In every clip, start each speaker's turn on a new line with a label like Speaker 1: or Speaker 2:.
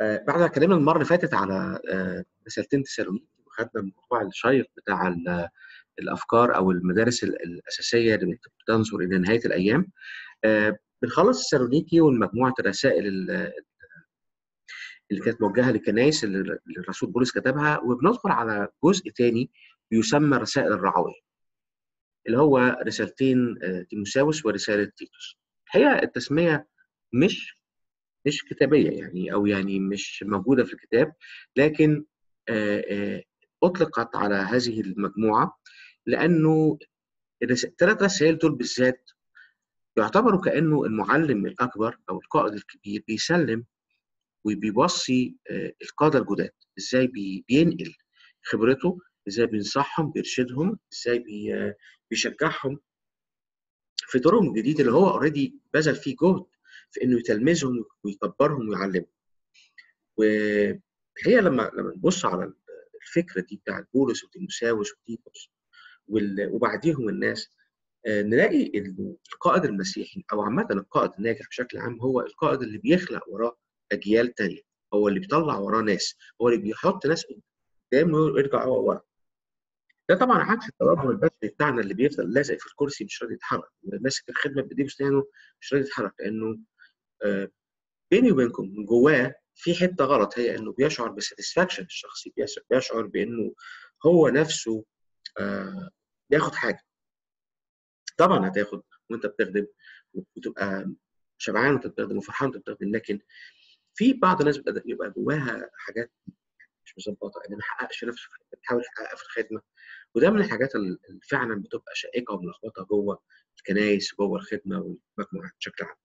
Speaker 1: آه، بعد ما اتكلمنا المرة اللي فاتت على آه، رسالتين تسالونيكي وخدنا الموضوع الشيق بتاع ال- الأفكار أو المدارس ال- الأساسية اللي بتنظر إلى نهاية الأيام. آه، بنخلص تسالونيكي ومجموعه الرسائل ال- اللي كانت موجهة للكنائس اللي الرسول بولس كتبها. وبندخل على جزء تاني بيسمى رسائل الرعويه اللي هو رسالتين تيموساوس ورسالة تيتوس. الحقيقة التسمية مش مش كتابية يعني أو يعني مش موجودة في الكتاب لكن أطلقت على هذه المجموعة لأنه الثلاث رسائل دول بالذات يعتبروا كأنه المعلم الأكبر أو القائد الكبير بيسلم وبيوصي القادة الجداد إزاي بي- بينقل خبرته إزاي بينصحهم بيرشدهم إزاي بي- بيشجعهم في طرقهم الجديده اللي هو اوريدي بذل فيه جهد في إنه يتلمذهم ويكبرهم ويعلمهم. والحقيقة لما لما نبص على الفكرة دي بتاعت بولس وتيموساوس وتيتوس وبعديهم الناس آه، نلاقي القائد المسيحي أو عامة القائد الناجح بشكل عام هو القائد اللي بيخلق وراه أجيال تانية. هو اللي بيطلع وراه ناس. هو اللي بيحط ناس قدام ويرجع هو ورا. ده طبعا عكس التوجه البشري بتاعنا اللي بيفضل لازق في الكرسي مش راضي يتحرك. ماسك الخدمة بايديه واسنانه مش راضي يتحرك لأنه بيني وبينكم من جواه في حتة غلط هي إنه بيشعر بساتسفاكشن الشخصي بيش- بيشعر بإنه هو نفسه آه، بياخد حاجة طبعا هتاخد وأنت بتخدم وتبقى شبعان وأنت بتخدم وفرحان وأنت بتخدم لكن في بعض الناس بتبقى يبقى جواها حاجات مش مظبطة اللي ما حققش نفسه بتحاول يحققها في الخدمة وده من الحاجات اللي فعلا بتبقى شائكة وملخبطة جوه الكنائس وجوه الخدمة والمجموعات بشكل عام.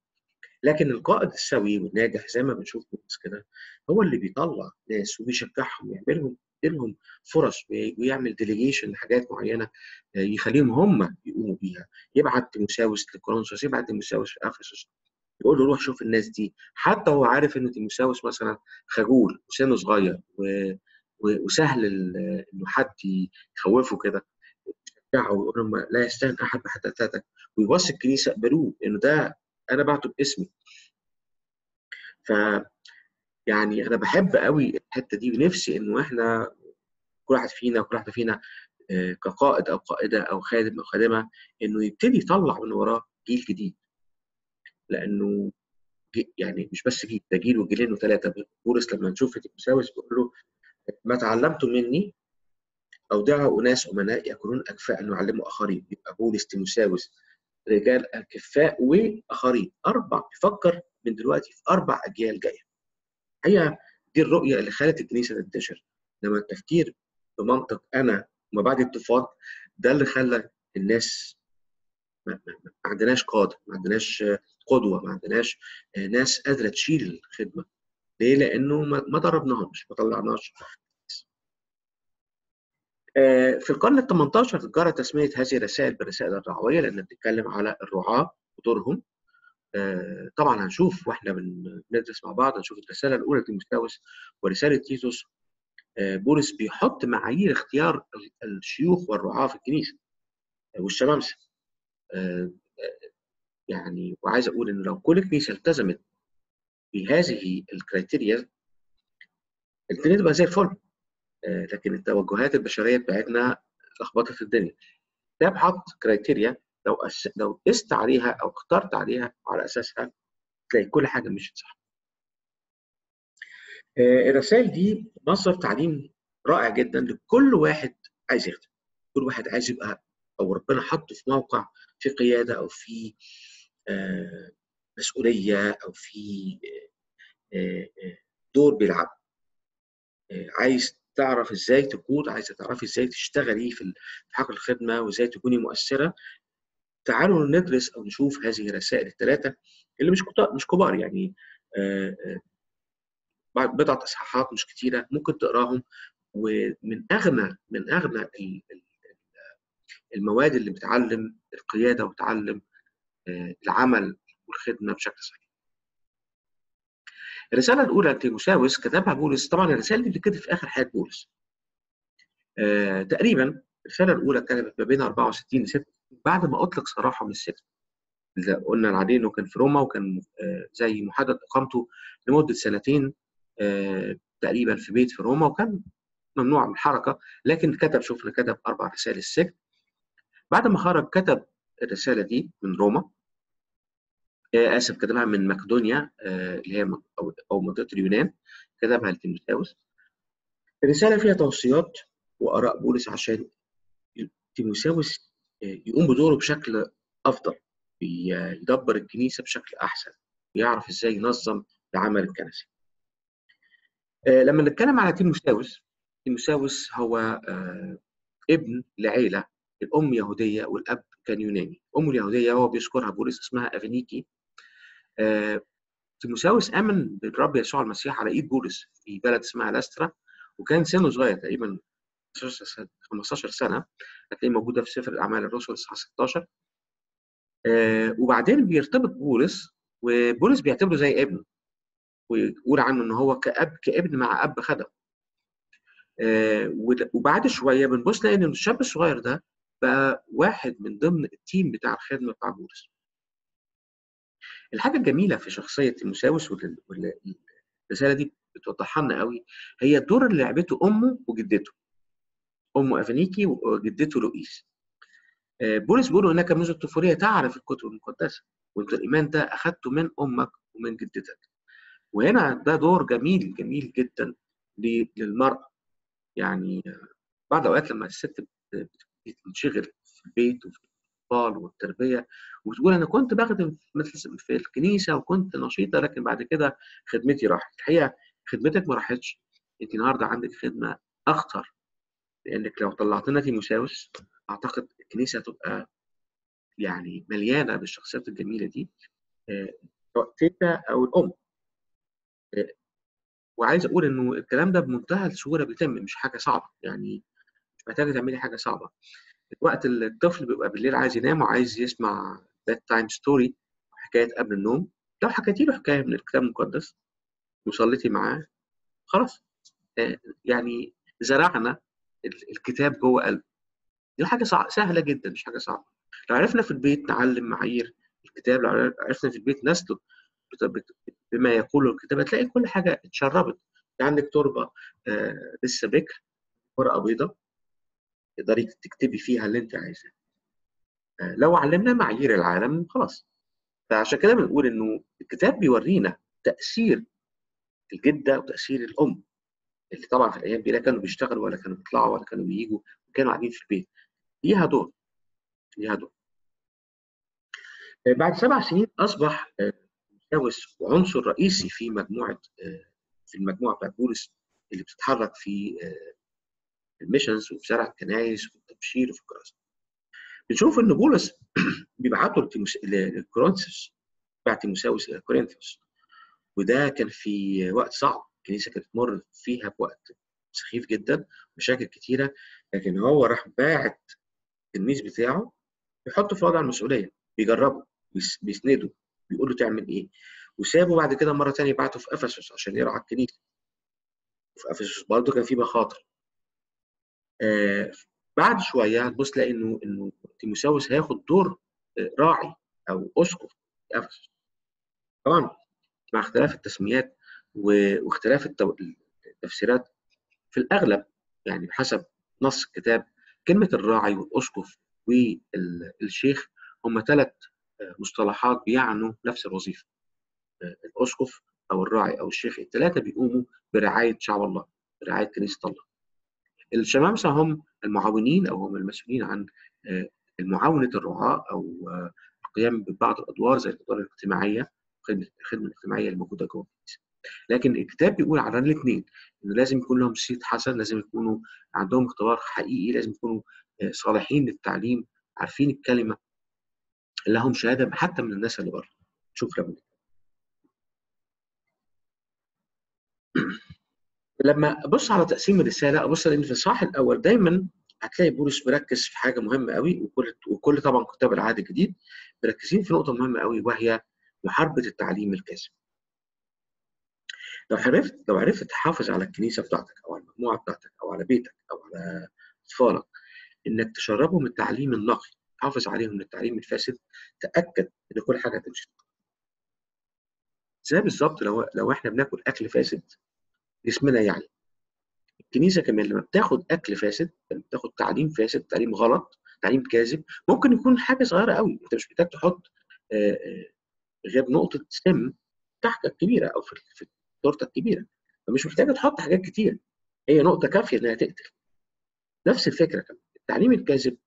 Speaker 1: لكن القائد السوي والناجح زي ما بنشوف بولس كده هو اللي بيطلع ناس وبيشجعهم ويعملهم يديلهم فرص وي- ويعمل delegation لحاجات معينة آه، يخليهم هم يقوموا بيها. يبعت تيموساوس لكورنثوس يبعت تيموساوس في يقول له روح شوف الناس دي. حتى هو عارف إن تيموساوس مثلا خجول وسنه صغير و... وسهل إنه حد يخوفه كده يشجعه ويقول لهم لا يستهن أحد بحدثاتك ويوصي الكنيسه اقبلوه إنه ده أنا بعته باسمي. ف يعني أنا بحب قوي الحتة دي ونفسي انه إحنا كل واحد فينا وكل واحدة فينا آه، كقائد أو قائدة أو خادم أو خادمة انه يبتدي يطلع من وراه جيل جديد. لأنه يعني مش بس جيل ده جيل وجيلين وثلاثه بولس لما نشوف تيموساوس بيقول له ما تعلمتم مني اودعوا اناس أمناء يكونون أكفاء أن يعلموا آخرين. يبقى بولس تيموساوس رجال اكفاء وآخرين. أربع بيفكر من دلوقتي في أربع أجيال جاية. هي دي الرؤية اللي خلت الكنيسه تنتشر. لما التفكير بمنطق أنا وما بعد اتفاق ده اللي خلى الناس ما, عندناش قادة ما عندناش قدوة ما عندناش ناس قادرة تشيل الخدمة. ليه؟ لأنه ما دربناهمش ما طلعناش. في القرن ال 18 جرى تسمية هذه الرسائل بالرسائل الرعوية لأن بتتكلم على الرعاة ودورهم. آه، طبعا هنشوف وإحنا بن- بندرس مع بعض هنشوف الرسالة الأولى لتيموثاوس ورسالة تيتوس. آه، بولس بيحط معايير اختيار ال- الشيوخ والرعاة في الكنيسة آه، والشمامسة. آه، آه، يعني وعايز أقول إن لو كل كنيسه التزمت بهذه ال criteria الدنيا تبقى زي الفل. آه، لكن التوجهات البشرية بتاعتنا لخبطت الدنيا. ده حط criteria لو أس... لو قست عليها أو اخترت عليها وعلى أساسها تلاقي كل حاجة مشيت صح. آه، الرسائل دي مصدر تعليم رائع جدا لكل واحد عايز يخدم كل واحد عايز يبقى أو ربنا حطه في موقع في قيادة أو في آه، مسؤولية أو في آه، آه، دور بيلعب آه، عايز تعرف إزاي تقود عايزة تعرفي إزاي تشتغلي في حق الخدمة وإزاي تكوني مؤثرة تعالوا ندرس أو نشوف هذه الرسائل الثلاثه اللي مش مش كبار يعني آه، آه، بعد بضعة إصحاحات مش كتيرة ممكن تقراهم ومن أغنى من أغنى ال- ال- المواد اللي بتعلم القيادة وتعلم آه، العمل والخدمة بشكل صحيح. الرسالة الأولى لتيموساوس كتبها بولس طبعا الرسالة دي بتتكتب في آخر حياة بولس. آه، تقريبا الرسالة الأولى كانت ما بين 64 ل 6 بعد ما أطلق سراحه من السجن. اللي قلنا عليه إنه كان في روما وكان آه، زي محدد أقامته لمدة سنتين تقريبا في بيت في روما وكان ممنوع من الحركه لكن كتب شفنا كتب أربع رسائل السجن بعد ما خرج كتب الرسالة دي من روما آسف كتبها من مقدونيا اللي هي أو منطقة اليونان. كتبها لتيموثاوس. الرسالة فيها توصيات وآراء بولس عشان تيموثاوس يقوم بدوره بشكل أفضل يدبر الكنيسة بشكل أحسن ويعرف إزاي ينظم العمل الكنسي. لما نتكلم على تيموثاوس تيموثاوس هو ابن لعيلة الأم يهودية والأب كان يوناني. امه اليهودية هو بيذكرها بولس اسمها افينيكي تيموثاوس آمن بالرب يسوع المسيح على إيد بولس في بلد اسمها لاسترا وكان سنه صغير تقريبا 15 سنة هتلاقيه موجوده في سفر الأعمال الرسل اصحاح 16 وبعدين بيرتبط بولس وبولس بيعتبره زي ابنه ويقول عنه إن هو كأب كابن مع أب خدم. وبعد شوية بنبص نلاقي إن الشاب الصغير ده بقى واحد من ضمن ال team بتاع الخدمة بتاع بولس. الحاجة الجميلة في شخصية تيموساوس والرسالة دي بتوضحها لنا قوي هي الدور اللي لعبته أمه وجدته أمه أفنيكي وجدته لوئيس. بولس بيقول انك منذ الطفولية تعرف الكتب المقدسة وأنت الإيمان ده اخذته من أمك ومن جدتك. وهنا ده دور جميل جميل جدا للمرأة. يعني بعض الأوقات لما الست بتنشغل في البيت وفي الأطفال والتربية وتقول أنا كنت بخدم في الكنيسة وكنت نشيطة لكن بعد كده خدمتي راحت. الحقيقة خدمتك ما راحتش. أنت النهارده عندك خدمة أخطر لأنك لو طلعت لنا تيموساوس أعتقد الكنيسة هتبقى يعني مليانة بالشخصيات الجميلة دي. سواء تيتا أو الأم. وعايز أقول إنه الكلام ده بمنتهى السهولة بيتم مش حاجة صعبة. يعني مش محتاجة تعملي حاجة صعبة. وقت الطفل بيبقى بالليل عايز ينام وعايز يسمع bedtime story حكايه قبل النوم لو حكيتي له حكاية من الكتاب المقدس وصليتي معاه خلاص. يعني زرعنا الكتاب جوه قلبه. دي حاجة سهلة جدا مش حاجة صعبة. لو عرفنا في البيت نعلم معايير الكتاب لو عرفنا في البيت نسلك بما يقول الكتاب هتلاقي كل حاجة اتشربت. عندك تربه آه لسه بكر ورقة بيضاء تقدري تكتبي فيها اللي انت عايزاه. آه لو علمنا معايير العالم خلاص. فعشان كده بنقول إنه الكتاب بيورينا تأثير الجدة وتأثير الأم اللي طبعا في الأيام دي لا كانوا بيشتغلوا ولا كانوا بيطلعوا ولا كانوا بييجوا كانوا قاعدين في البيت. ليها دور ليها دور. آه بعد سبع سنين أصبح مستوس وعنصر رئيسي في مجموعة في المجموعة بتاعت بولس اللي بتتحرك في الميشنز وفي زرع الكنائس والتبشير وفي الكراسة. بنشوف إن بولس بيبعته للكورنثوس بعت تيموساوس إلى كورنثوس. وده كان في وقت صعب. الكنيسة كانت تمر فيها بوقت سخيف جدا مشاكل كتيرة لكن هو راح باعت التلميذ بتاعه يحطه في وضع المسؤولية. بيجربه بيسنده بيقول له تعمل إيه. وسابه بعد كده مرة ثانية بعته في إفسس عشان يرعى الكنيسة. في إفسس برضه كان في مخاطر. آه بعد شوية هتبص تلاقي إنه إنه تيموساوس هياخد دور راعي أو أسقف في افسس طبعا مع اختلاف التسميات واختلاف التفسيرات في الأغلب يعني بحسب نص الكتاب كلمة الراعي والأسقف والشيخ هم ثلاث مصطلحات بيعنوا نفس الوظيفة الأسقف أو الراعي أو الشيخ. الثلاثه بيقوموا برعاية شعب الله برعاية كنيسة الله. الشمامسة هم المعاونين أو هم المسؤولين عن معاونه الرعاة أو القيام ببعض الأدوار زي الأدوار الاجتماعية الخدمة الاجتماعية الموجودة جوه الكنيسه لكن الكتاب بيقول على الاثنين إنه لازم يكون لهم صيت حسن لازم يكونوا عندهم اختبار حقيقي لازم يكونوا صالحين للتعليم عارفين الكلمة لهم شهادة حتى من الناس اللي بره. شوف لما لما أبص على تقسيم الرسالة أبص لأن في الصح الأول دايما هتلاقي بولس مركز في حاجة مهمة قوي وكل وكل طبعا كتاب العهد الجديد مركزين في نقطة مهمة قوي وهي محاربة التعليم الكاذب. لو عرفت لو عرفت تحافظ على الكنيسة بتاعتك أو على المجموعة بتاعتك أو على بيتك أو على أطفالك إنك تشربهم التعليم النقي تحافظ عليهم من التعليم الفاسد تأكد إن كل حاجة هتمشي زي بالظبط لو لو إحنا بناكل أكل فاسد جسمنا يعني. الكنيسة كمان لما بتاخد أكل فاسد لما بتاخد تعليم فاسد تعليم غلط تعليم كاذب ممكن يكون حاجة صغيرة قوي. أنت مش محتاج تحط غير نقطة سم تحت الكبيره أو في التورته الكبيره فمش محتاجة تحط حاجات كتير. هي نقطة كافية إنها تقتل. نفس الفكرة كمان. التعليم الكاذب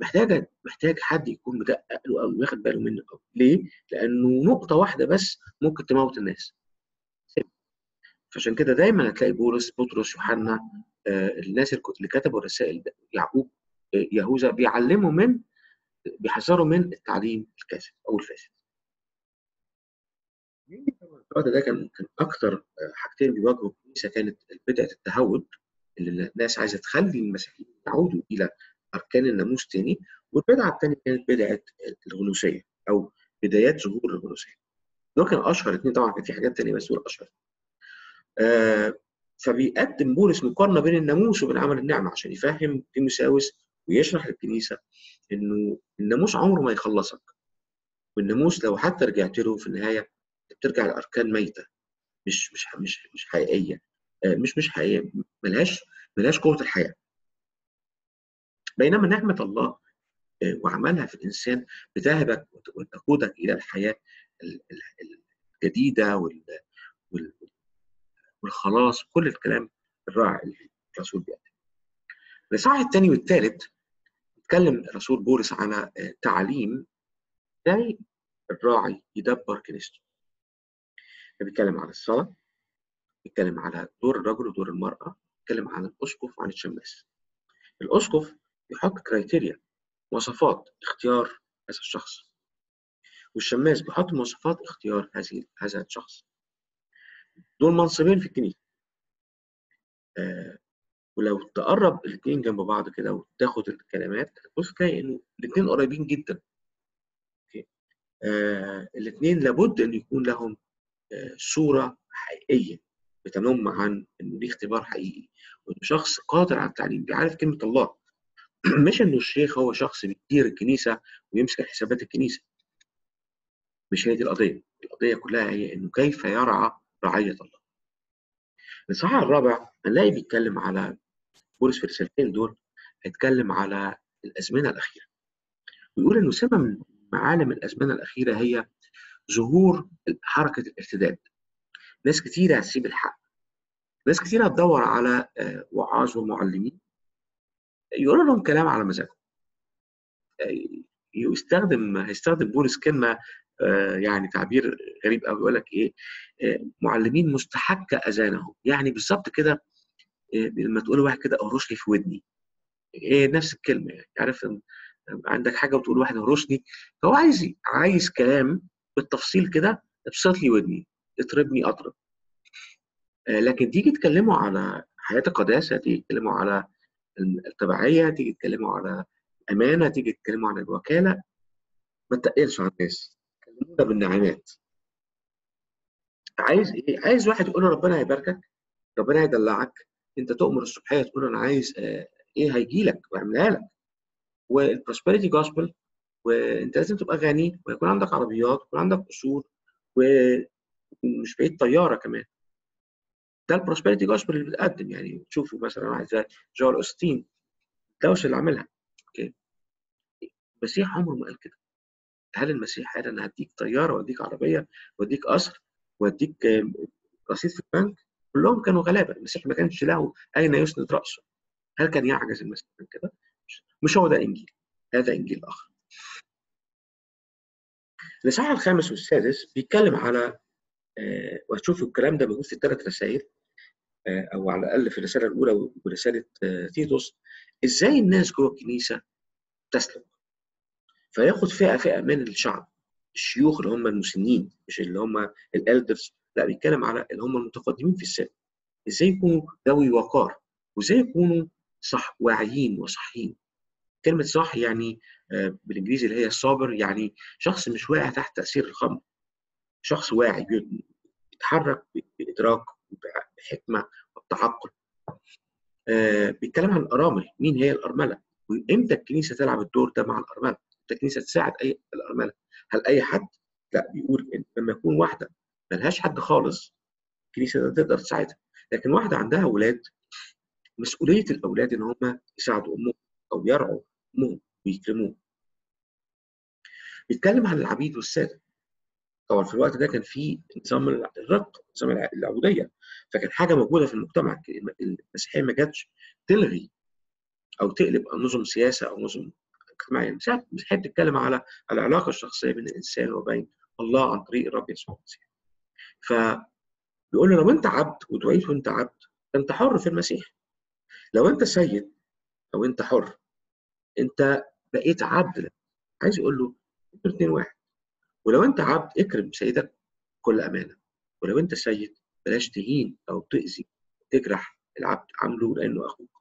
Speaker 1: محتاجة محتاج حد يكون مدقق له أو واخد باله منه. قوي ليه؟ لأنه نقطة واحدة بس ممكن تموت الناس. فعشان كده دايما هتلاقي بولس بطرس يوحنا آه الناس اللي كتبوا الرسائل يعقوب آه يهوذا بيعلموا من بيحذروا من التعليم الكاذب أو الفاسد. الوقت ده كان كان أكتر حاجتين بيواجهوا الكنيسة كانت بدعه التهود اللي الناس عايزة تخلي المسيحيين يعودوا إلى أركان الناموس تاني والبدعة الثانية كانت بدعه الغنوصية أو بدايات ظهور الغنوصية. دول كانوا أشهر اثنين طبعا كان في حاجات ثانية بس دول أشهر. آه فبيقدم بولس مقارنة بين الناموس وبين عمل النعمة عشان يفهم تيموساوس ويشرح للكنيسة إنه الناموس عمره ما يخلصك. والناموس لو حتى رجعت له في النهاية بترجع لأركان ميتة مش مش مش مش حقيقية. آه مش مش حقيقية ملهاش ملهاش قوة الحياة. بينما نعمة الله آه وعملها في الإنسان بتهبك وتقودك إلى الحياة الجديدة والخلاص كل الكلام الرائع اللي الرسول بيقدم. الاصحاح الثاني والثالث اتكلم الرسول بولس على تعليم إزاي الراعي يدبر كنيسته. بيتكلم على الصلاة بيتكلم على دور الرجل ودور المرأة بيتكلم عن الأسقف وعن الشماس. الأسقف بيحط كرايتيريا مواصفات اختيار هذا الشخص والشماس بيحط مواصفات اختيار هذه هذا الشخص. دول منصبين في الكنيسة. آه ولو تقرب الاثنين جنب بعض كده وتاخد الكلمات تبص تلاقي انه الاثنين قريبين جدا. آه الاثنين لابد إن يكون لهم آه صورة حقيقية بتنم عن انه ليه اختبار حقيقي وانه شخص قادر على التعليم بيعرف كلمة الله. مش إنه الشيخ هو شخص بيدير الكنيسة ويمسك حسابات الكنيسة. مش هي دي القضية. القضية كلها هي إنه كيف يرعى رعية الله. الإصحاح الرابع هنلاقي بيتكلم على بولس في الرسالتين دول هيتكلم على الأزمنة الأخيرة. بيقول إنه من معالم الأزمنة الأخيرة هي ظهور حركة الارتداد. ناس كتيرة هتسيب الحق. ناس كتيرة هتدور على وعاظ ومعلمين يقولوا لهم كلام على مزاجهم. يستخدم هيستخدم بولس كلمة يعني تعبير غريب قوي يقول لك إيه؟ معلمين مستحكه أذانهم. يعني بالظبط كده لما تقول واحد كده اهرش لي في ودني. إيه نفس الكلمة يعني. عارف عندك حاجة وتقول واحد اهرشني فهو عايز عايز كلام بالتفصيل كده ابسط لي ودني اضربني اضرب لكن تيجي تكلموا على حياة القداسة تيجي تكلموا على التبعية تيجي تكلموا على أمانة تيجي تكلموا عن الوكالة ما تقلش على الناس. كلمونا بالنعمات. عايز إيه؟ عايز واحد يقول له ربنا هيباركك ربنا هيدلعك أنت تؤمر الصبحيه تقول أنا عايز آه إيه هيجي لك ويعملها لك. والبروسبريتي جوسبل وأنت لازم تبقى غني ويكون عندك عربيات ويكون عندك اصول ومش بعيد طيارة كمان. ده ال prosperity gospel اللي بتقدم يعني تشوفوا مثلا واحد زي جوال أوستين الدوشه اللي عاملها okay؟ المسيح عمره ما قال كده. هل المسيح قال أنا هديك طيارة واديك عربية واديك قصر واديك رصيد في البنك؟ كلهم كانوا غلابة المسيح ما كانش له أين يسند رأسه. هل كان يعجز المسيح من كده؟ مش هو ده إنجيل هذا إنجيل آخر. الاصحاح الخامس والسادس بيتكلم على آه وهتشوفوا الكلام ده موجود في الثلاث رسائل آه أو على الأقل في الرسالة الأولى ورسالة آه تيتوس. إزاي الناس جوه الكنيسة تسلك فياخد فئة فئة من الشعب الشيوخ اللي هم المسنين مش اللي هم الالدرز لا بيتكلم على اللي هم المتقدمين في السن. إزاي يكونوا ذوي وقار؟ وإزاي يكونوا صح واعيين وصحيين؟ كلمة صح يعني آه بالإنجليزي اللي هي الصابر يعني شخص مش واقع تحت تأثير الخمر. شخص واعي بيتحرك بإدراك بحكمه وبتعقل. آه بيتكلم عن الأرامل. مين هي الأرملة؟ وإمتى الكنيسة تلعب الدور ده مع الأرملة؟ الكنيسه تساعد أي الأرملة. هل أي حد؟ لا بيقول إن لما يكون واحدة ملهاش حد خالص الكنيسة تقدر تساعدها. لكن واحدة عندها أولاد مسؤولية الأولاد إن هم يساعدوا أمهم أو يرعوا أمهم ويكرموهم. بيتكلم عن العبيد والسادة. طبعا في الوقت ده كان في نظام الرق نظام العبودية. فكان حاجة موجودة في المجتمع المسيحية ما جاتش تلغي أو تقلب نظم سياسة أو نظم اجتماعيه المسيحيه بتتكلم على العلاقة الشخصية بين الإنسان وبين الله عن طريق الرب يسوع المسيح. فبيقول له لو أنت عبد ودعيت وأنت عبد فانت حر في المسيح. لو أنت سيد أو أنت حر أنت بقيت عبد. عايز يقول له أنتوا الاثنين واحد. ولو أنت عبد اكرم سيدك بكل أمانة. ولو أنت سيد بلاش تهين أو تأذي تجرح العبد عامله لأنه أخوك.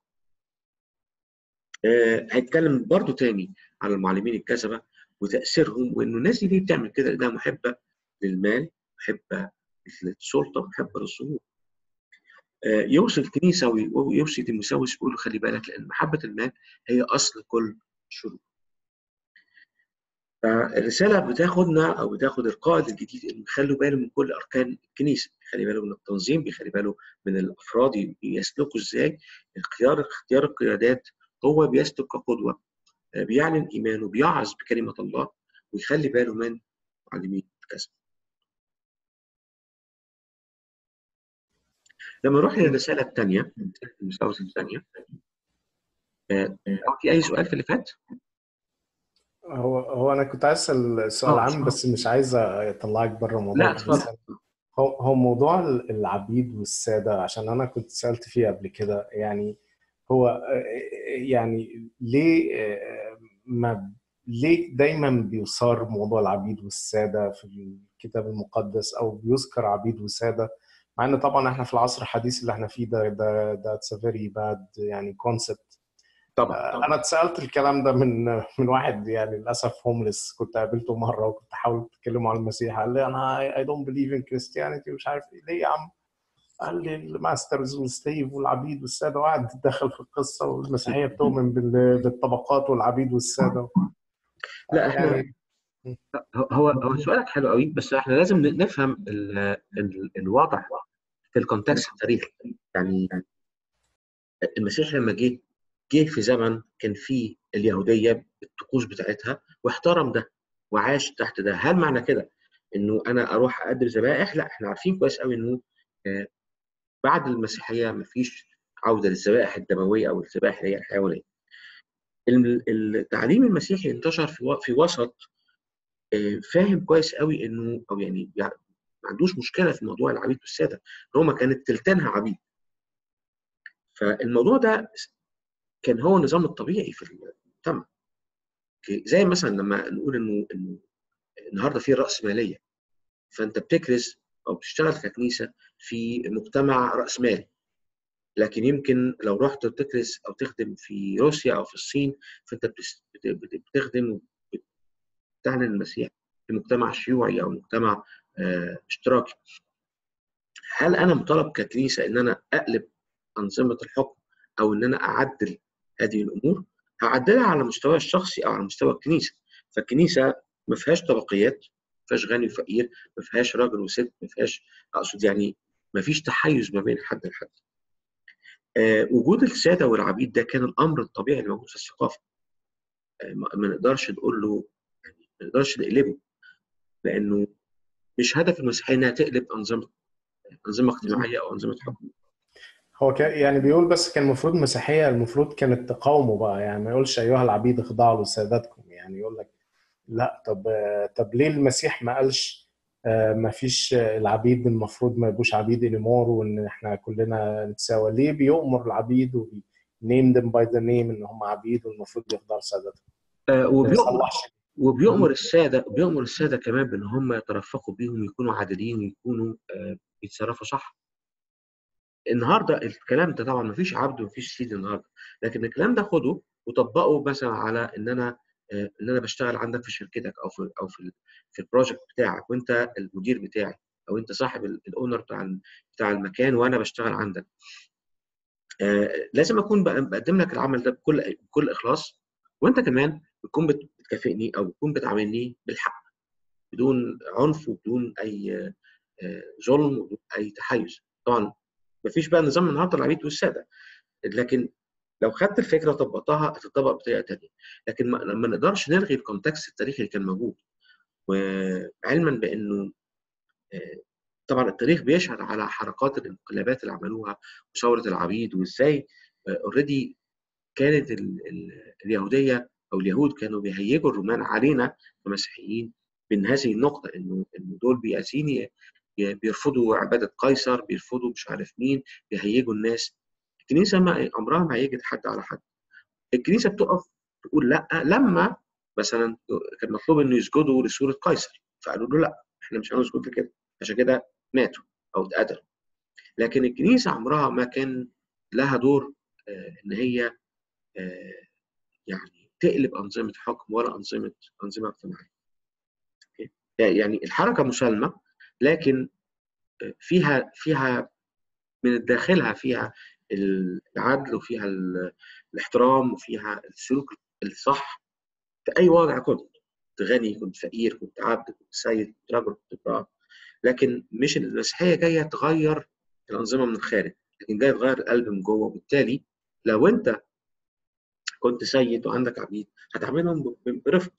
Speaker 1: هيتكلم برضو تاني على المعلمين الكذبه وتأثيرهم وإنه الناس دي بتعمل كده لانها محبة للمال محبة للسلطة محبة للظهور آه يوصي الكنيسه ويوصي تيموساوس يقول له خلي بالك لأن محبة المال هي أصل كل الشرور فالرسالة بتاخدنا أو بتاخد القائد الجديد إنه يخلوا باله من كل أركان الكنيسة بيخلي باله من التنظيم بيخلي باله من الأفراد يسلكوا إزاي؟ اختيار اختيار القيادات هو بيسلك كقدوة بيعلن إيمانه بيعظ بكلمة الله ويخلي باله من معلمين الكسب. لما نروح للرساله الثانية المستوى الثانية في أي سؤال في اللي فات؟
Speaker 2: هو هو أنا كنت عايز أسأل سؤال عام بس مش عايز أطلعك بره الموضوع.
Speaker 1: لا
Speaker 2: هو هو موضوع العبيد والسادة عشان أنا كنت سألت فيه قبل كده. يعني هو يعني ليه ما ليه دايما بيصار موضوع العبيد والسادة في الكتاب المقدس أو بيذكر عبيد وسادة؟ مع إن طبعا إحنا في العصر الحديث اللي إحنا فيه ده ده ده it's very bad يعني concept
Speaker 1: طبعا,
Speaker 2: طبعا. أنا اتسألت الكلام ده من من واحد يعني للأسف homeless كنت قابلته مرة وكنت حاولت اتكلم عن المسيح قال لي أنا I don't believe in Christianity ومش عارف إيه. ليه يا عم؟ قال لي ال masters وال slave والعبيد والسادة وقعد يتدخل في القصة والمسيحية بتؤمن بالطبقات والعبيد والسادة.
Speaker 1: لا إحنا يعني هو هو سؤالك حلو قوي بس إحنا لازم نفهم ال ال الوضع في الكونتكست التاريخي يعني المسيح لما جه جه في زمن كان فيه اليهودية الطقوس بتاعتها واحترم ده وعاش تحت ده. هل معنى كده إنه أنا أروح اقدم ذبائح؟ لا إحنا عارفين كويس قوي إنه بعد المسيحية مفيش عودة للذبائح الدموية أو الذبائح اللي هي الحيوانية. التعليم المسيحي انتشر في في وسط فاهم كويس قوي إنه أو يعني ما عندوش مشكلة في موضوع العبيد والسادة. روما كانت تلتينها عبيد. فالموضوع ده كان هو النظام الطبيعي في المجتمع. زي مثلا لما نقول إنه إنه النهارده في رأسمالية. فأنت بتكرز أو بتشتغل ككنيسة في مجتمع راسمالي لكن يمكن لو رحت تكرز أو تخدم في روسيا أو في الصين فأنت بتخدم تعلن المسيح في مجتمع شيوعي أو مجتمع آه اشتراكي. هل أنا مطالب ككنيسة إن أنا أقلب أنظمة الحكم أو إن أنا أعدل هذه الأمور؟ هعدلها على المستوى الشخصي أو على مستوى الكنيسة. فالكنيسة ما فيهاش طبقيات. فيهاش غني وفقير ما فيهاش راجل وست ما فيهاش أقصد يعني ما فيش تحيز ما بين حد لحد. آه وجود السادة والعبيد ده كان الأمر الطبيعي اللي موجود في الثقافة. آه ما نقدرش نقول له يعني ما نقدرش نقلبه لأنه مش هدف المسيحية إنها تقلب أنظمة أنظمة اجتماعية أو أنظمة حكم
Speaker 2: هو كان يعني بيقول بس كان المفروض مسيحية المفروض كانت تقاومه بقى يعني ما يقولش أيها العبيد اخضعوا لسادتكم يعني يقول لك لا طب طب ليه المسيح ما قالش ما فيش العبيد المفروض ما يبقوش عبيد anymore وإن إحنا كلنا نتساوى؟ ليه بيؤمر العبيد و name them by the name إن هم عبيد والمفروض يخضعوا لسادتهم؟
Speaker 1: آه وبيؤمر وبيؤمر السادة بيؤمر السادة كمان بإن هم يترفقوا بيهم يكونوا عادلين ويكونوا آه يتصرفوا صح. النهارده الكلام ده طبعا ما فيش عبد وما فيش سيد النهارده لكن الكلام ده خده وطبقه مثلا على إن أنا إن أنا بشتغل عندك في شركتك أو في أو في في ال project بتاعك وأنت المدير بتاعي أو أنت صاحب ال owner بتاع بتاع المكان وأنا بشتغل عندك. آه لازم أكون بقدم لك العمل ده بكل بكل إخلاص وأنت كمان بتكون بتكافئني أو بتكون بتعاملني بالحق بدون عنف وبدون أي آه ظلم وبدون أي تحيز. طبعا مفيش بقى نظام النهارده العبيد والسادة لكن لو خدت الفكرة وطبقتها هتطبق بطريقة ثانية لكن ما, نقدرش نلغي ال context التاريخي اللي كان موجود. وعلما بأنه طبعا التاريخ بيشهد على حركات الانقلابات اللي عملوها وثورة العبيد وإزاي already كانت ال ال اليهودية أو اليهود كانوا بيهيجوا الرومان علينا كمسيحيين من هذه النقطة إنه إنه دول بيأسين بيرفضوا عبادة قيصر بيرفضوا مش عارف مين بيهيجوا الناس الكنيسة ما عمرها ما هيجت حد على حد. الكنيسة بتقف تقول لأ لما مثلا كان مطلوب إنه يسجدوا لصوره قيصر فقالوا له لأ إحنا مش هنسجد لكده. عشان كده ماتوا أو اتقتلوا. لكن الكنيسة عمرها ما كان لها دور آه إن هي آه يعني تقلب أنظمة حكم ولا أنظمة أنظمة اجتماعية. يعني الحركة مسالمة لكن فيها فيها من داخلها فيها العدل وفيها الاحترام وفيها السلوك الصح في أي وضع كنت كنت غني كنت فقير كنت عبد كنت سيد كنت رجل كنت امرأة. لكن مش المسيحية جاية تغير الأنظمة من الخارج لكن جاية تغير القلب من جوه. وبالتالي لو أنت كنت سيد وعندك عبيد هتعاملهم برفق.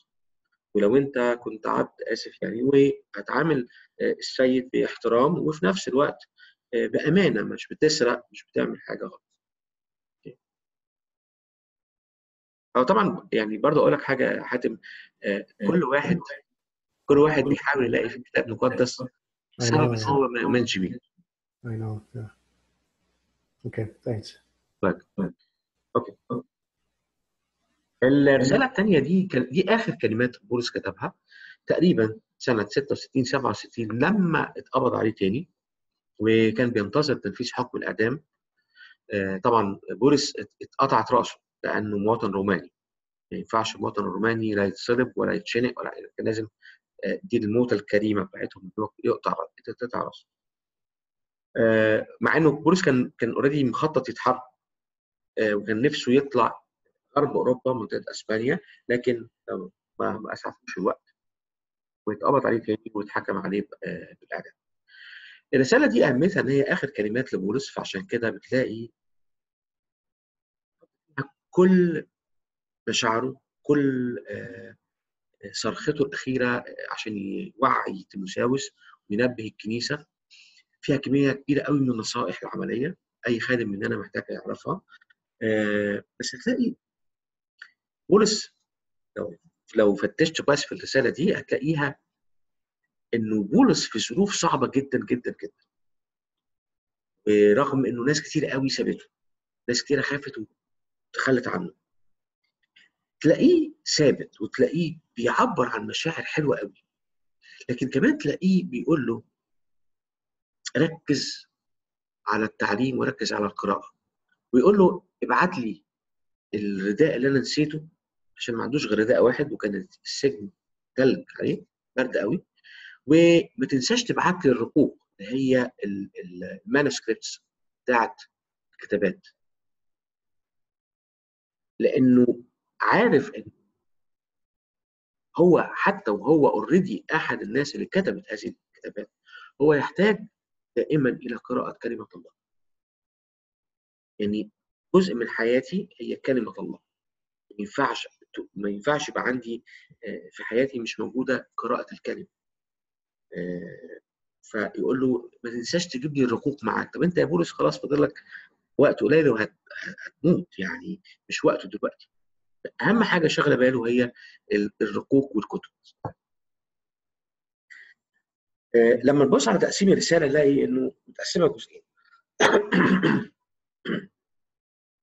Speaker 1: ولو أنت كنت عبد آسف يعني وهتعامل السيد باحترام. وفي نفس الوقت بأمانة مش بتسرق مش بتعمل حاجة غلط. أو طبعا يعني برضه أقول لك حاجة حاتم كل واحد كل واحد بيحاول يلاقي في الكتاب المقدس سبب ان هو ما يؤمنش بيه.
Speaker 2: I know. Yeah. Okay, thanks.
Speaker 1: طيب طيب. أوكي. الرسالة الثانية دي كان دي آخر كلمات بولس كتبها تقريبا سنة 66 67 لما اتقبض عليه تاني. وكان بينتظر تنفيذ حكم الإعدام. طبعا بولس اتقطعت رأسه لأنه مواطن روماني. ما ينفعش المواطن الروماني لا يتصلب ولا يتشنق ولا كان لازم دي الموتة الكريمة بتاعتهم. يقطع تقطع رأسه. مع إنه بولس كان كان اوريدي مخطط يتحرك. وكان نفسه يطلع غرب أوروبا منطقة أسبانيا لكن ما أسعفوش الوقت. واتقبض عليه تاني واتحكم عليه بالإعدام. الرسالة دي أهميتها إن هي آخر كلمات لبولس فعشان كده بتلاقي كل مشاعره كل صرخته الأخيرة عشان يوعي تيموساوس وينبه الكنيسة. فيها كمية كبيرة قوي من النصائح العملية أي خادم مننا محتاج يعرفها. بس هتلاقي بولس لو لو فتشت كويس في الرسالة دي هتلاقيها انه بولس في ظروف صعبة جدا جدا جدا. برغم إنه ناس كتير قوي سابته ناس كتير خافت وتخلت عنه. تلاقيه ثابت وتلاقيه بيعبر عن مشاعر حلوة قوي. لكن كمان تلاقيه بيقول له ركز على التعليم وركز على القراءة. ويقول له ابعت لي الرداء اللي أنا نسيته عشان ما عندوش غير رداء واحد وكان السجن تلج عليه برد قوي. وما تنساش تبعت لي الرقوق اللي هي المانuscripts بتاعت الكتابات. لأنه عارف إن هو حتى وهو اوريدي أحد الناس اللي كتبت هذه الكتابات هو يحتاج دائما إلى قراءة كلمة الله. يعني جزء من حياتي هي كلمة الله. ما ينفعش ما ينفعش يبقى عندي في حياتي مش موجودة قراءة الكلمة. فيقول له ما تنساش تجيب لي الرقوق معاك. طب أنت يا بولس خلاص فاضل لك وقت قليل وهتموت يعني مش وقته دلوقتي. أهم حاجة شغلة باله هي الرقوق والكتب. لما نبص على تقسيم الرسالة نلاقي إنه متقسمة جزئين.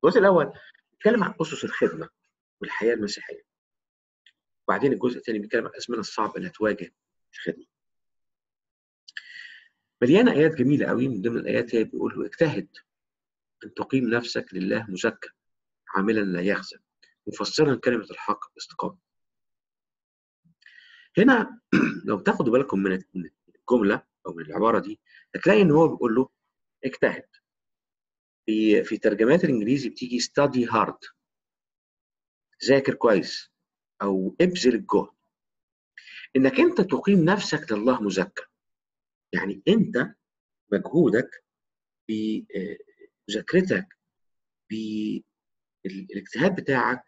Speaker 1: الجزء الأول بيتكلم عن أسس الخدمة والحياة المسيحية. وبعدين الجزء الثاني بيتكلم عن الازمنه الصعبه اللي هتواجه الخدمة. مليانة آيات جميلة قوي من ضمن الآيات هي بيقول له اجتهد أن تقيم نفسك لله مزكى عاملا لا يخزى مفسرا كلمة الحق باستقامة. هنا لو تاخدوا بالكم من الجملة أو من العبارة دي هتلاقي إن هو بيقول له اجتهد. في في ترجمات الإنجليزي بتيجي study hard ذاكر كويس أو ابذل الجهد. إنك أنت تقيم نفسك لله مزكى يعني انت مجهودك بمذاكرتك بالاجتهاد بتاعك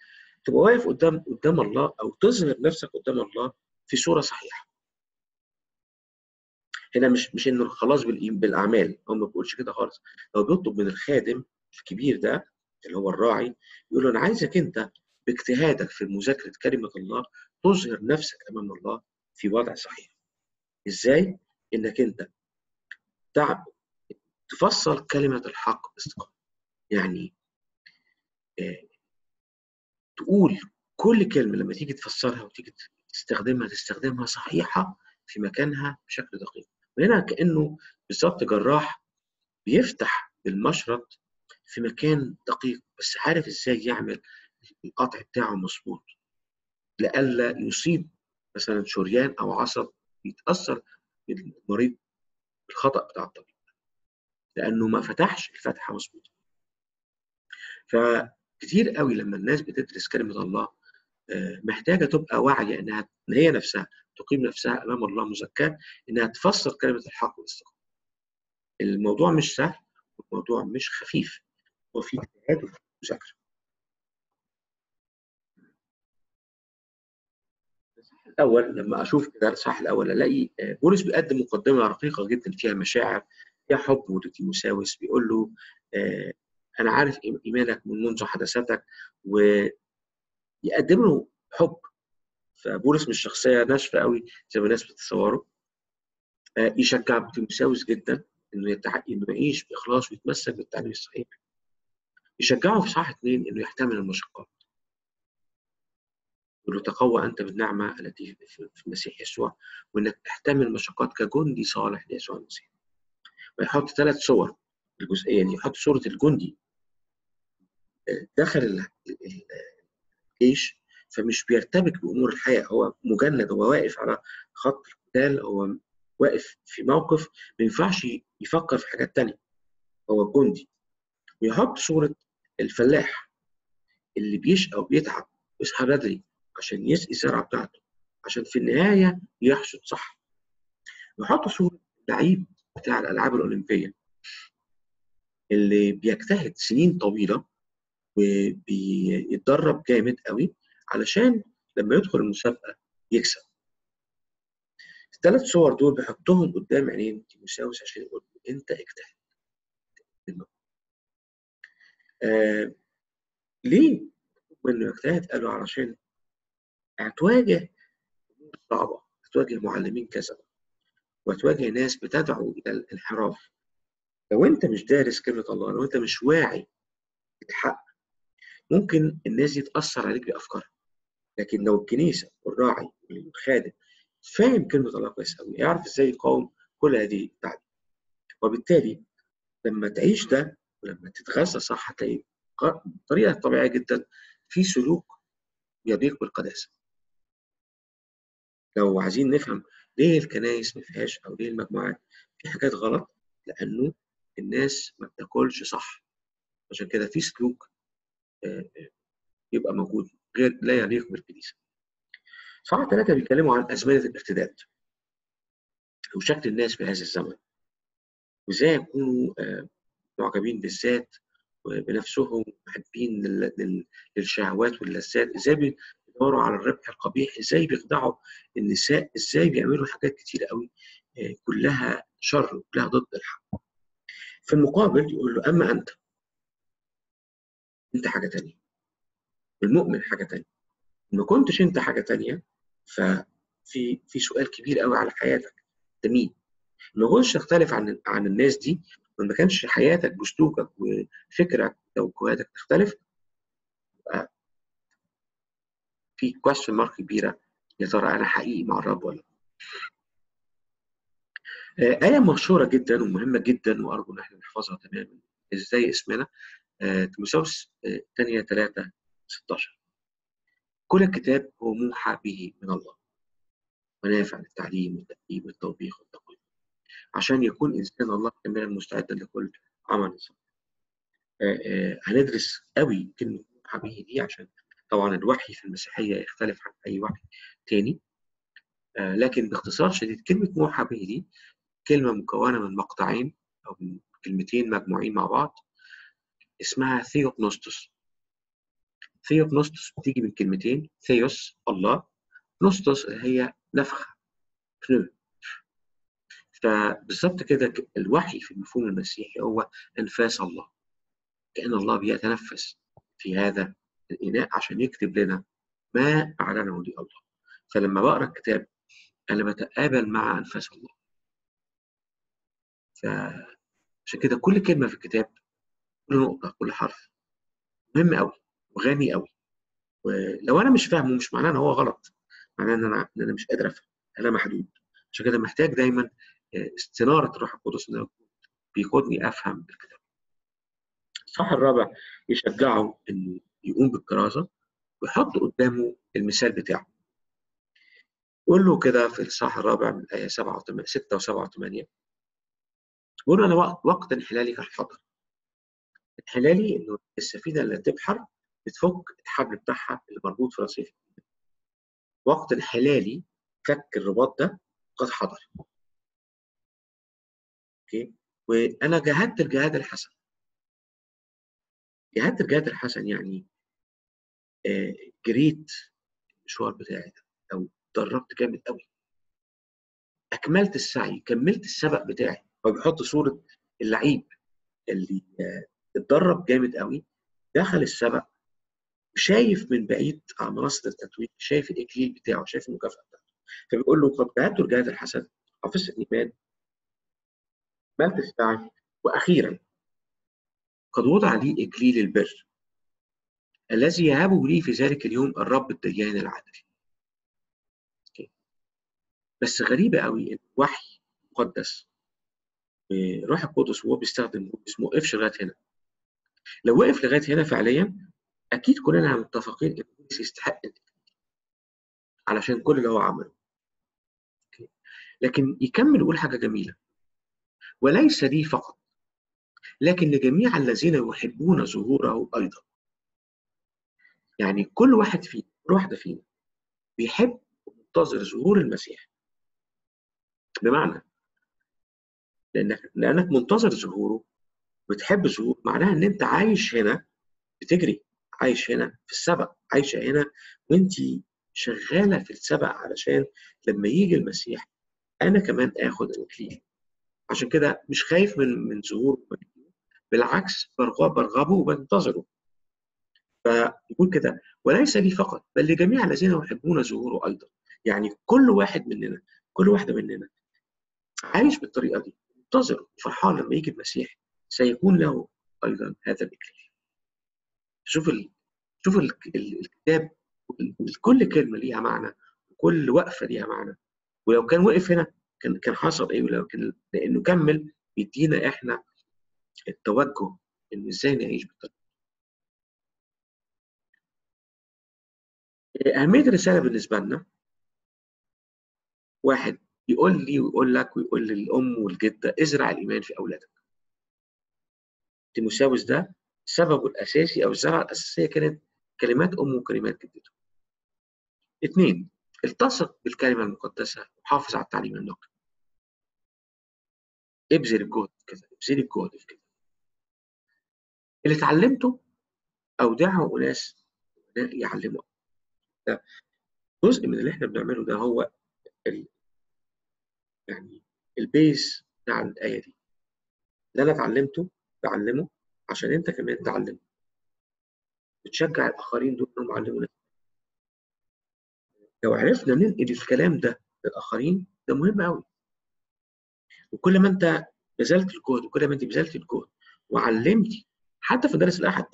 Speaker 1: تبقى واقف قدام قدام الله أو تظهر نفسك قدام الله في صورة صحيحة. هنا مش مش إنه خلاص بالأعمال هو ما بيقولش كده خالص هو بيطلب من الخادم الكبير ده اللي هو الراعي يقول له أنا عايزك أنت باجتهادك في مذاكرة كلمة الله تظهر نفسك أمام الله في وضع صحيح. إزاي؟ إنك أنت تعب تفصل كلمة الحق باستقامه. يعني آه تقول كل كلمة لما تيجي تفسرها وتيجي تستخدمها تستخدمها صحيحة في مكانها بشكل دقيق. وهنا كأنه بالظبط جراح بيفتح المشرط في مكان دقيق بس عارف إزاي يعمل القطع بتاعه مظبوط لئلا يصيب مثلا شريان أو عصب يتأثر المريض بالخطا بتاع الطبيب لأنه ما فتحش الفتحة مظبوطة فكتير قوي لما الناس بتدرس كلمة الله محتاجة تبقى واعية إنها ان هي نفسها تقيم نفسها أمام الله مزكاة إنها تفسر كلمة الحق والاستقامة. الموضوع مش سهل الموضوع مش خفيف هو في اجتهاد وفي مذاكرة. الأول لما أشوف كده الصح الأول ألاقي بولس بيقدم مقدمة رقيقة جدا فيها مشاعر فيها حب وتيموساوس بيقول له أنا عارف إيمانك من منذ حدثتك ويقدم له حب. فبولس مش شخصية ناشفة قوي زي ما الناس بتتصوره. يشجع تيموساوس جدا إنه يتع... إنه يعيش بإخلاص ويتمسك بالتعليم الصحيح. يشجعه في صح اثنين إنه يحتمل المشقات يقول له تقوى أنت بالنعمة التي في المسيح يسوع وإنك تحتمل المشقات كجندي صالح ليسوع المسيح. ويحط ثلاث صور الجزئية دي. يحط صورة الجندي. دخل الجيش فمش بيرتبك بأمور الحياة هو مجند هو واقف على خط القتال هو واقف في موقف ما ينفعش يفكر في حاجات تانية. هو الجندي ويحط صورة الفلاح اللي بيشقى وبيتعب ويصحى بدري. عشان يسقي الزرعة بتاعته عشان في النهاية يحصد صح. ويحط صورة اللعيب بتاع الألعاب الأولمبية اللي بيجتهد سنين طويلة وبيتدرب جامد قوي علشان لما يدخل المسابقة يكسب. الثلاث صور دول بيحطهم قدام عينين تيموساوس عشان يقول أنت اجتهد. آه ليه إنه يجتهد؟ قالوا علشان هتواجه صعبة هتواجه معلمين كذا وهتواجه ناس بتدعو إلى الانحراف. لو أنت مش دارس كلمة الله لو أنت مش واعي بالحق ممكن الناس دي تأثر عليك بأفكارها لكن لو الكنيسة والراعي والخادم فاهم كلمة الله كويس قوي يعرف إزاي يقاوم كل هذه التعليم وبالتالي لما تعيش ده ولما تتغذى صح هتلاقي بطريقة طبيعية جدا في سلوك يليق بالقداسة. لو عايزين نفهم ليه الكنايس ما فيهاش أو ليه المجموعات في حاجات غلط لأنه الناس ما بتاكلش صح. عشان كده في سلوك يبقى موجود غير لا يليق بالكنيسة. صفحة ثلاثة بيتكلموا عن أزمنة الارتداد وشكل الناس في هذا الزمن. وازاي يكونوا معجبين بالذات بنفسهم محبين للشهوات واللذات؟ إزاي بيدوروا على الربح القبيح إزاي بيخدعوا النساء إزاي بيعملوا حاجات كتير قوي كلها شر وكلها ضد الحق. في المقابل يقول له أما أنت أنت حاجة تانية. المؤمن حاجة تانية. ما كنتش أنت حاجة تانية ففي في سؤال كبير قوي على حياتك. انت مين؟ ما كنتش تختلف عن عن الناس دي؟ وما كانش حياتك بسلوكك وفكرك وتوجهاتك تختلف؟ في كويستشن مارك كبيرة. يا ترى أنا حقيقي مع الرب ولا؟ آية مشهورة جدا ومهمة جدا وأرجو إن إحنا نحفظها تماما. إزاي اسمنا؟ تيموثاوس الثانية 3 16 كل الكتاب هو موحى به من الله. ونافع للتعليم والتأديب والتوبيخ والتقويم. عشان يكون إنسان الله كاملا مستعدا لكل عمل صالح. هندرس قوي كلمة موحى به دي عشان طبعا الوحي في المسيحية يختلف عن أي وحي تاني لكن باختصار شديد كلمة موحى به دي كلمة مكونة من مقطعين أو من كلمتين مجموعين مع بعض اسمها ثيوبنوستوس. ثيوبنوستوس بتيجي من كلمتين ثيوس الله. نوستوس هي نفخة بنو فبالظبط كده الوحي في المفهوم المسيحي هو أنفاس الله كأن الله بيتنفس في هذا الإناء عشان يكتب لنا ما أعلنه لي الله فلما بقرأ الكتاب أنا بتقابل مع أنفاس الله. فعشان كده كل كلمة في الكتاب كل نقطة كل حرف مهم قوي وغني قوي ولو أنا مش فاهمه مش معناه إن هو غلط معناه إن أنا إن أنا مش قادر أفهم أنا محدود. عشان كده محتاج دايما استنارة الروح القدس إنه بيقودني أفهم الكتاب. الصح الرابع يشجعه إنه يقوم بالكرازة ويحط قدامه المثال بتاعه. قول له كده في الصح الرابع من الآية 7 و 6 و7 و8 قول له أنا وقت, انحلالي كالحجر انحلالي إنه السفينة اللي تبحر بتفك الحبل بتاعها اللي مربوط في رصيف. وقت انحلالي فك الرباط ده قد حضر. أوكي؟ وأنا جاهدت الجهاد الحسن جاهدت الجهاد الحسن يعني آه جريت المشوار بتاعي ده أو اتدربت جامد قوي أكملت السعي كملت السبق بتاعي هو بيحط صورة اللعيب اللي آه اتدرب جامد قوي دخل السبق شايف من بعيد على منصه التتويج شايف الاكليل بتاعه شايف المكافأة بتاعته. فبيقول له قد جاهدت الجهاد الحسن حفظت الايمان كملت السعي وأخيرا قد وضع لي اكليل البر الذي يهبه لي في ذلك اليوم الرب الديان العادل بس غريبة قوي إن وحي مقدس روح القدس وهو بيستخدم اسمه وقفش لغاية هنا. لو وقف لغاية هنا فعليا أكيد كلنا متفقين إن بولس يستحق علشان كل اللي هو عمله. لكن يكمل يقول حاجة جميلة. وليس لي فقط. لكن لجميع الذين يحبون ظهوره أيضا. يعني كل واحد فينا كل واحدة فينا بيحب ومنتظر ظهور المسيح. بمعنى لأنك لأنك منتظر ظهوره بتحب ظهوره معناها إن أنت عايش هنا بتجري عايش هنا في السبق عايشة هنا وأنت شغالة في السبق علشان لما يجي المسيح أنا كمان آخد الإكليل عشان كده مش خايف من من ظهور بالعكس برغب برغبه وبنتظره فيقول كده وليس لي فقط بل لجميع الذين يحبون ظهوره أيضا يعني كل واحد مننا كل واحدة مننا عايش بالطريقة دي منتظر وفرحان لما يجي المسيح سيكون له أيضا هذا الاكليل شوف ال... شوف ال... الكتاب كل كلمة ليها معنى وكل وقفة ليها معنى. ولو كان وقف هنا كان كان حصل إيه؟ ولو كان لأنه كمل بيدينا إحنا التوجه إن إزاي نعيش بالطريقة أهمية الرسالة بالنسبة لنا واحد يقول لي ويقول لك ويقول للأم والجدة ازرع الإيمان في أولادك. تيموساوس ده سببه الأساسي أو الزرعة الأساسية كانت كلمات أمه وكلمات جدته. اثنين التصق بالكلمة المقدسة وحافظ على التعليم النقي ابذل الجهد كده ابذلي الجهد في كده. اللي اتعلمته أودعه أناس يعلموا. ده جزء من اللي إحنا بنعمله ده هو ال... يعني البيز بتاع الآية دي. اللي أنا اتعلمته بعلمه عشان أنت كمان تعلمه. بتشجع الآخرين دول إنهم يعلموا لو عرفنا ننقل الكلام ده للآخرين ده مهم قوي وكل ما أنت بذلت الجهد وكل ما أنت بذلت الجهد وعلمتي حتى في مدارس الأحد.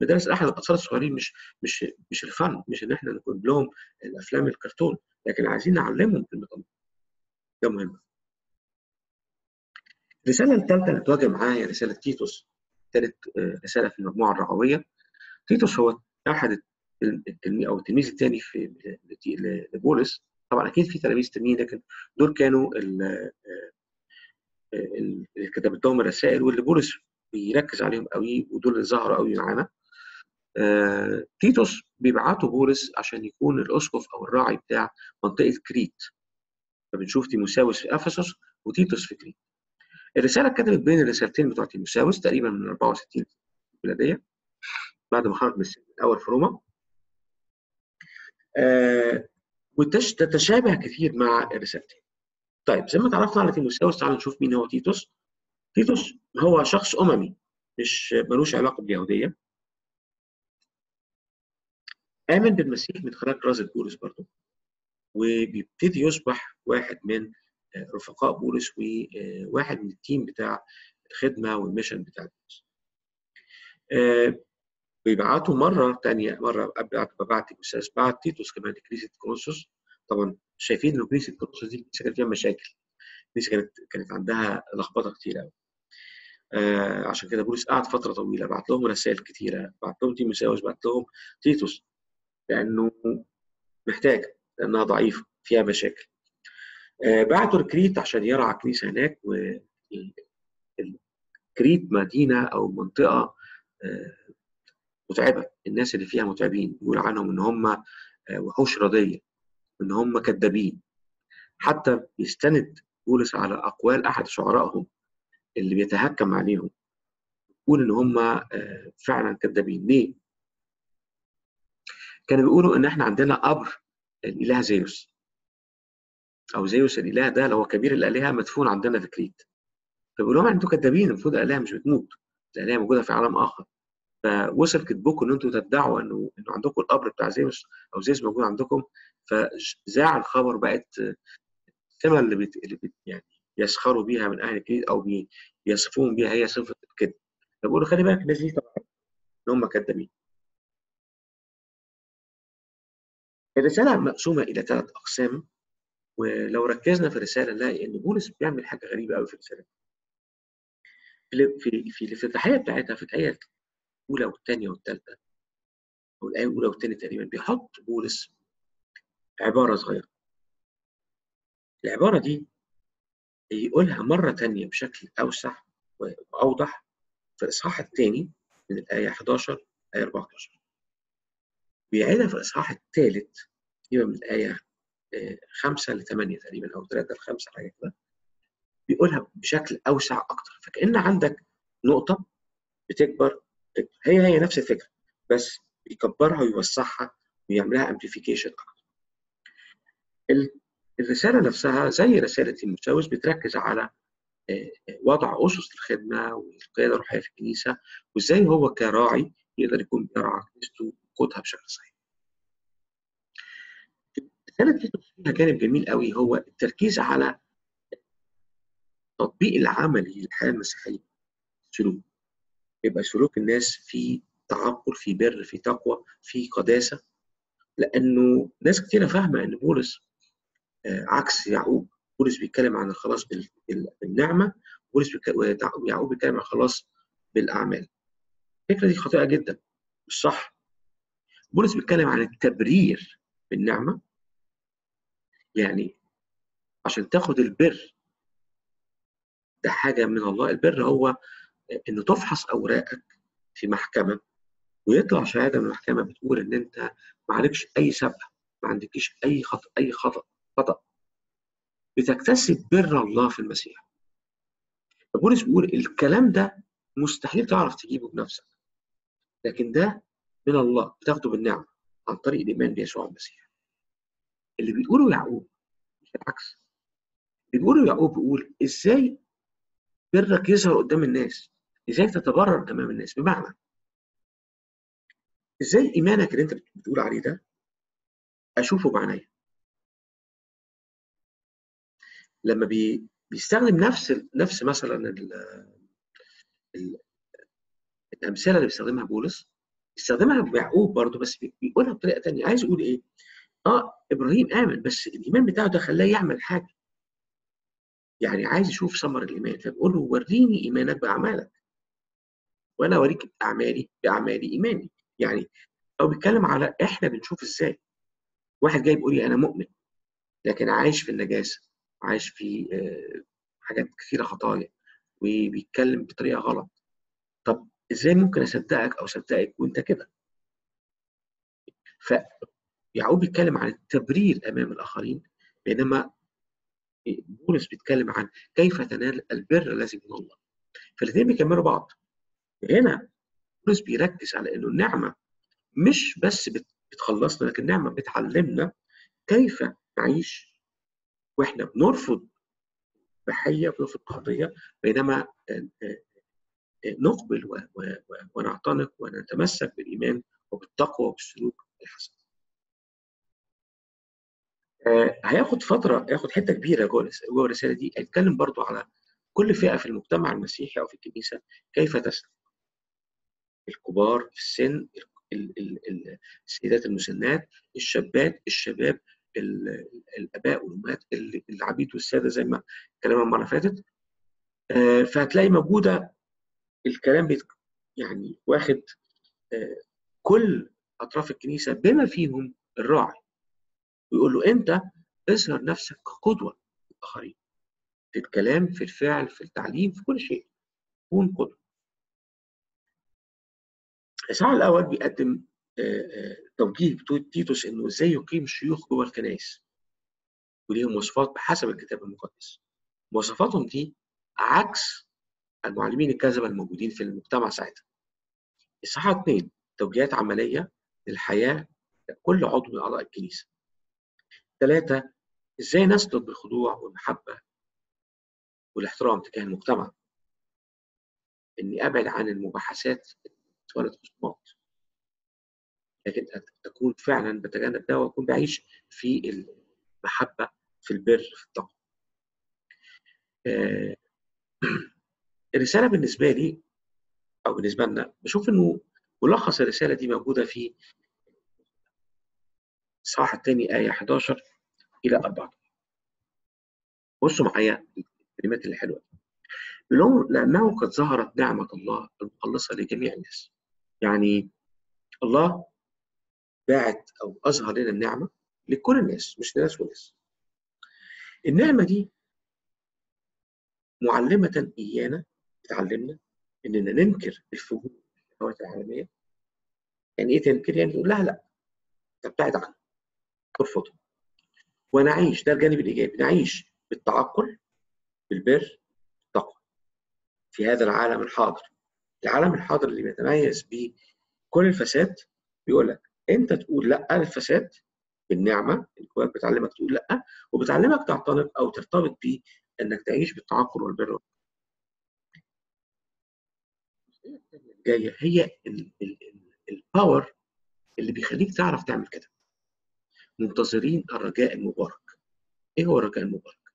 Speaker 1: مدارس الأحد الأطفال الصغيرين مش مش مش الفن مش إن إحنا نجيب لهم الأفلام الكرتون لكن عايزين نعلمهم كلمه الله ده مهم. الرسالة الثالثة اللي تواجه معاها هي رسالة تيتوس ثالث رسالة في المجموعة الرعويه تيتوس هو أحد التلميذ أو التلميذ الثاني في لبولس. طبعا أكيد في تلاميذ تانيين لكن دول كانوا اللي كتبت لهم الرسائل واللي بولس بيركز عليهم قوي ودول اللي ظهروا قوي معانا. آه، تيتوس بيبعته بولس عشان يكون الاسقف أو الراعي بتاع منطقة كريت. فبنشوف تيموساوس في أفسس وتيتوس في كريت. الرسالة اتكتبت بين الرسالتين بتوع تيموساوس تقريبا من 64 ميلاديه بعد ما خرج من السجن الأول في روما. آه وتتشابه كثير مع الرسالتين. طيب زي ما تعرفنا على تيموساوس تعالوا نشوف مين هو تيتوس. تيتوس هو شخص أممي مش ملوش علاقة باليهودية آمن بالمسيح من خلال كرازه بولس برضه وبيبتدي يصبح واحد من رفقاء بولس وواحد من التيم بتاع الخدمة وال mission بتاع بولس. بيبعتوا مرة ثانية مرة قبل ما بعت تيتوس كمان لكنيسة كورنثوس طبعا شايفين ان كنيسة كورنثوس دي كان فيها مشاكل الكنيسة كانت كانت عندها لخبطة كتير قوي. آه عشان كده بولس قعد فترة طويلة بعت لهم رسائل كتيرة بعت لهم تيموساوس بعت لهم تيتوس لأنه محتاج لأنها ضعيفة فيها مشاكل. آه بعتوا لكريت عشان يرعى كنيسه هناك كريت مدينة أو منطقة آه متعبة. الناس اللي فيها متعبين بيقول عنهم إن هم وحوش رديه إن هم كذابين حتى بيستند بولس على أقوال أحد شعرائهم. اللي بيتهكم عليهم يقول إن هم فعلا كذابين. ليه؟ كانوا بيقولوا إن إحنا عندنا قبر الإله زيوس. أو زيوس الإله ده اللي هو كبير الآلهة مدفون عندنا في كريت. فبيقولوا لهم أنتوا كذابين المفروض الآلهة مش بتموت. الآلهة موجودة في عالم آخر. فوصل كذبكم إن أنتوا تدعوا إنه إنه عندكم القبر بتاع زيوس أو زيوس موجود عندكم. فذاع الخبر بقت السمة اللي. اللي بت... يعني يسخروا بيها من أهل الكريت أو بي... بيصفوهم بيها هي صفة الكذب فبيقولوا خلي بالك الناس دي طبعا إن هم كذابين الرسالة مقسومة إلى ثلاث أقسام ولو ركزنا في الرسالة نلاقي إن بولس بيعمل حاجة غريبة قوي في الرسالة في في الافتتاحيه بتاعتها في الآية الأولى والثانيه والثالثه أو الآية الأولى والثانيه تقريبا بيحط بولس عبارة صغيرة. العبارة دي يقولها مرة ثانية بشكل أوسع وأوضح في الإصحاح الثاني من الآية 11 آية 14 بيعيدها في الإصحاح الثالث يبقى من الآية 5 ل 8 تقريبا أو 3 ل 5 حاجة كده. بيقولها بشكل أوسع أكتر. فكأن عندك نقطة بتكبر تكبر. هي هي نفس الفكرة بس بيكبرها ويوسعها ويعملها امبليفيكيشن أكتر. الرسالة نفسها زي رسالة تيموثاوس بتركز على وضع أسس الخدمة والقيادة الروحية في الكنيسة وإزاي هو كراعي يقدر يكون بيرعى كنيسته ويقودها بشكل صحيح. رساله تيتوس فيها جانب جميل قوي هو التركيز على التطبيق العملي للحياة المسيحية سلوك يبقى سلوك الناس في تعقل في بر في تقوى في قداسة لأنه ناس كتيرة فاهمة إن بولس عكس يعقوب. بولس بيتكلم عن الخلاص بالنعمة بولس يعقوب بيتكلم عن الخلاص بالأعمال. الفكرة دي خاطئة جدا. مش صح. بولس بيتكلم عن التبرير بالنعمة. يعني عشان تاخد البر. ده حاجة من الله. البر هو انه تفحص أوراقك في محكمة ويطلع شهادة من المحكمة بتقول إن أنت ما عليكش أي سبقه ما عندكش أي خطا أي خطأ. خطأ. بتكتسب بر الله في المسيح. فبولس بيقول الكلام ده مستحيل تعرف تجيبه بنفسك. لكن ده من الله بتاخده بالنعمة عن طريق الإيمان بيسوع المسيح. اللي بيقوله يعقوب مش العكس. اللي بيقوله يعقوب بيقول إزاي برك يظهر قدام الناس؟ إزاي تتبرر أمام الناس؟ بمعنى إزاي إيمانك اللي أنت بتقول عليه ده أشوفه بعينيا لما بي بيستخدم نفس نفس مثلا ال ال الأمثلة اللي بيستخدمها بولس بيستخدمها بيعقوب برضه بس بيقولها بطريقة ثانية عايز يقول إيه؟ آه إبراهيم آمن بس الإيمان بتاعه ده خلاه يعمل حاجة. يعني عايز يشوف ثمر الإيمان فبيقول له وريني إيمانك بأعمالك. وأنا أوريك باعمالي بأعمالي إيماني. يعني هو بيتكلم على إحنا بنشوف إزاي. واحد جاي بيقول لي أنا مؤمن لكن عايش في النجاسة. عايش في حاجات كثيرة خطايا وبيتكلم بطريقة غلط. طب إزاي ممكن أصدقك أو اصدقك وأنت كده؟ فيعقوب بيتكلم عن التبرير أمام الآخرين بينما بولس بيتكلم عن كيف تنال البر الذي من الله. فالاثنين بيكملوا بعض. هنا بولس بيركز على إنه النعمة مش بس بتخلصنا لكن النعمة بتعلمنا كيف نعيش وإحنا بنرفض بحية بنرفض قضية بينما نقبل ونعتنق ونتمسك بالإيمان وبالتقوى وبالسلوك الحسن. هياخد فترة ياخد حتة كبيرة جوه الرسالة دي هيتكلم برضو على كل فئة في المجتمع المسيحي أو في الكنيسة كيف تسلك. الكبار في السن السيدات المسنات الشابات الشباب الاباء والامهات العبيد والساده زي ما اتكلمنا المره اللي فاتت فهتلاقي موجوده الكلام يعني واخد كل اطراف الكنيسه بما فيهم الراعي. ويقول له انت اظهر نفسك كقدوة للآخرين. في الكلام في الفعل في التعليم في كل شيء. كون قدوة. الإصحاح الأول بيقدم توجيه تيتوس إنه إزاي يقيم الشيوخ جوه الكنائس. وليهم مواصفات بحسب الكتاب المقدس. مواصفاتهم دي عكس المعلمين الكذبة الموجودين في المجتمع ساعتها. الإصحاح اثنين توجيهات عملية للحياة لكل عضو من أعضاء الكنيسة. ثلاثة إزاي نسلك بالخضوع والمحبة والاحترام تجاه المجتمع؟ إني أبعد عن المباحثات تولد خصومات لكن تكون فعلا بتجنب ده وأكون بعيش في المحبة في البر في التقوى. آه الرسالة بالنسبة لي أو بالنسبة لنا بشوف إنه ملخص الرسالة دي موجودة في الصح الثاني آية 11 إلى 14 بصوا معايا الكلمات اللي حلوة. دي لأنه قد ظهرت نعمة الله المخلصة لجميع الناس. يعني الله باعت أو أظهر لنا النعمة لكل الناس مش لناس وناس النعمة دي معلمة إيانا بتعلمنا إننا ننكر الفجور الشهوات العالمية. يعني إيه تنكر؟ يعني تقول لها لا تبتعد عنها. ترفضها ونعيش ده الجانب الإيجابي. نعيش بالتعقل بالبر بالتقوى. في هذا العالم الحاضر. العالم الحاضر اللي بيتميز بكل الفساد بيقول لك انت تقول لا للفساد بالنعمة الكواب بتعلمك تقول لا وبتعلمك تعتنق أو ترتبط بيه إنك تعيش بالتعقل والبر. جاية هي الباور اللي بيخليك تعرف تعمل كده. منتظرين الرجاء المبارك. إيه هو الرجاء المبارك؟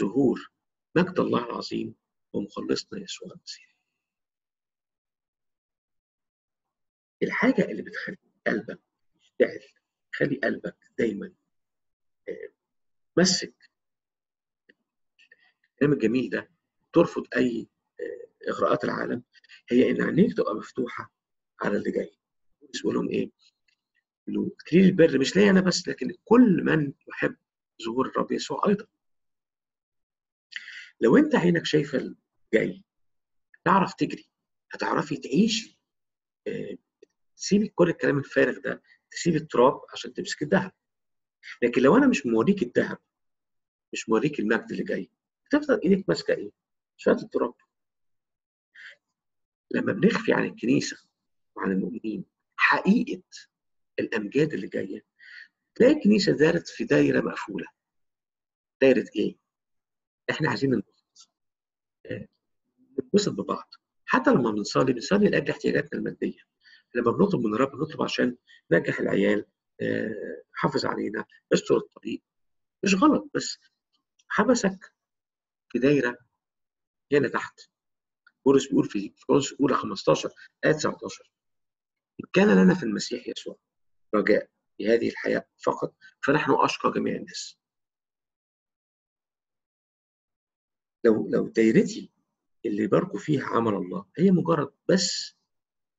Speaker 1: ظهور مجد الله العظيم ومخلصنا يسوع المسيح. الحاجة اللي بتخلي قلبك يشتعل تخلي قلبك دايما مسك. الكلام الجميل ده ترفض أي إغراءات العالم. هي إن عينيك تبقى مفتوحة على اللي جاي. بيقول لهم؟ إنه تكرير البر مش ليا أنا بس لكن كل من يحب ظهور الرب يسوع أيضا. لو أنت عينك شايفة الجاي تعرف تجري هتعرفي تعيشي تسيبي كل الكلام الفارغ ده تسيبي التراب عشان تمسك الذهب. لكن لو أنا مش موريك الذهب مش موريك المجد اللي جاي هتفضل إيدك ماسكة إيه؟ شوية التراب. لما بنخفي عن الكنيسة وعن المؤمنين حقيقة الأمجاد اللي جاية تلاقي الكنيسة دارت في دايرة مقفولة. دايرة إيه؟ إحنا عايزين ننبسط. ننبسط ببعض. حتى لما بنصلي بنصلي لأجل احتياجاتنا المادية. لما بنطلب من الرب بنطلب عشان ننجح العيال حافظ علينا استر الطريق. مش غلط بس حبسك في دايرة هنا تحت بولس بيقول في كورنثوس الاولى 15 آية 19 كان لنا في المسيح يسوع رجاء في هذه الحياة فقط فنحن أشقى جميع الناس. لو لو دايرتي اللي باركوا فيها عمل الله هي مجرد بس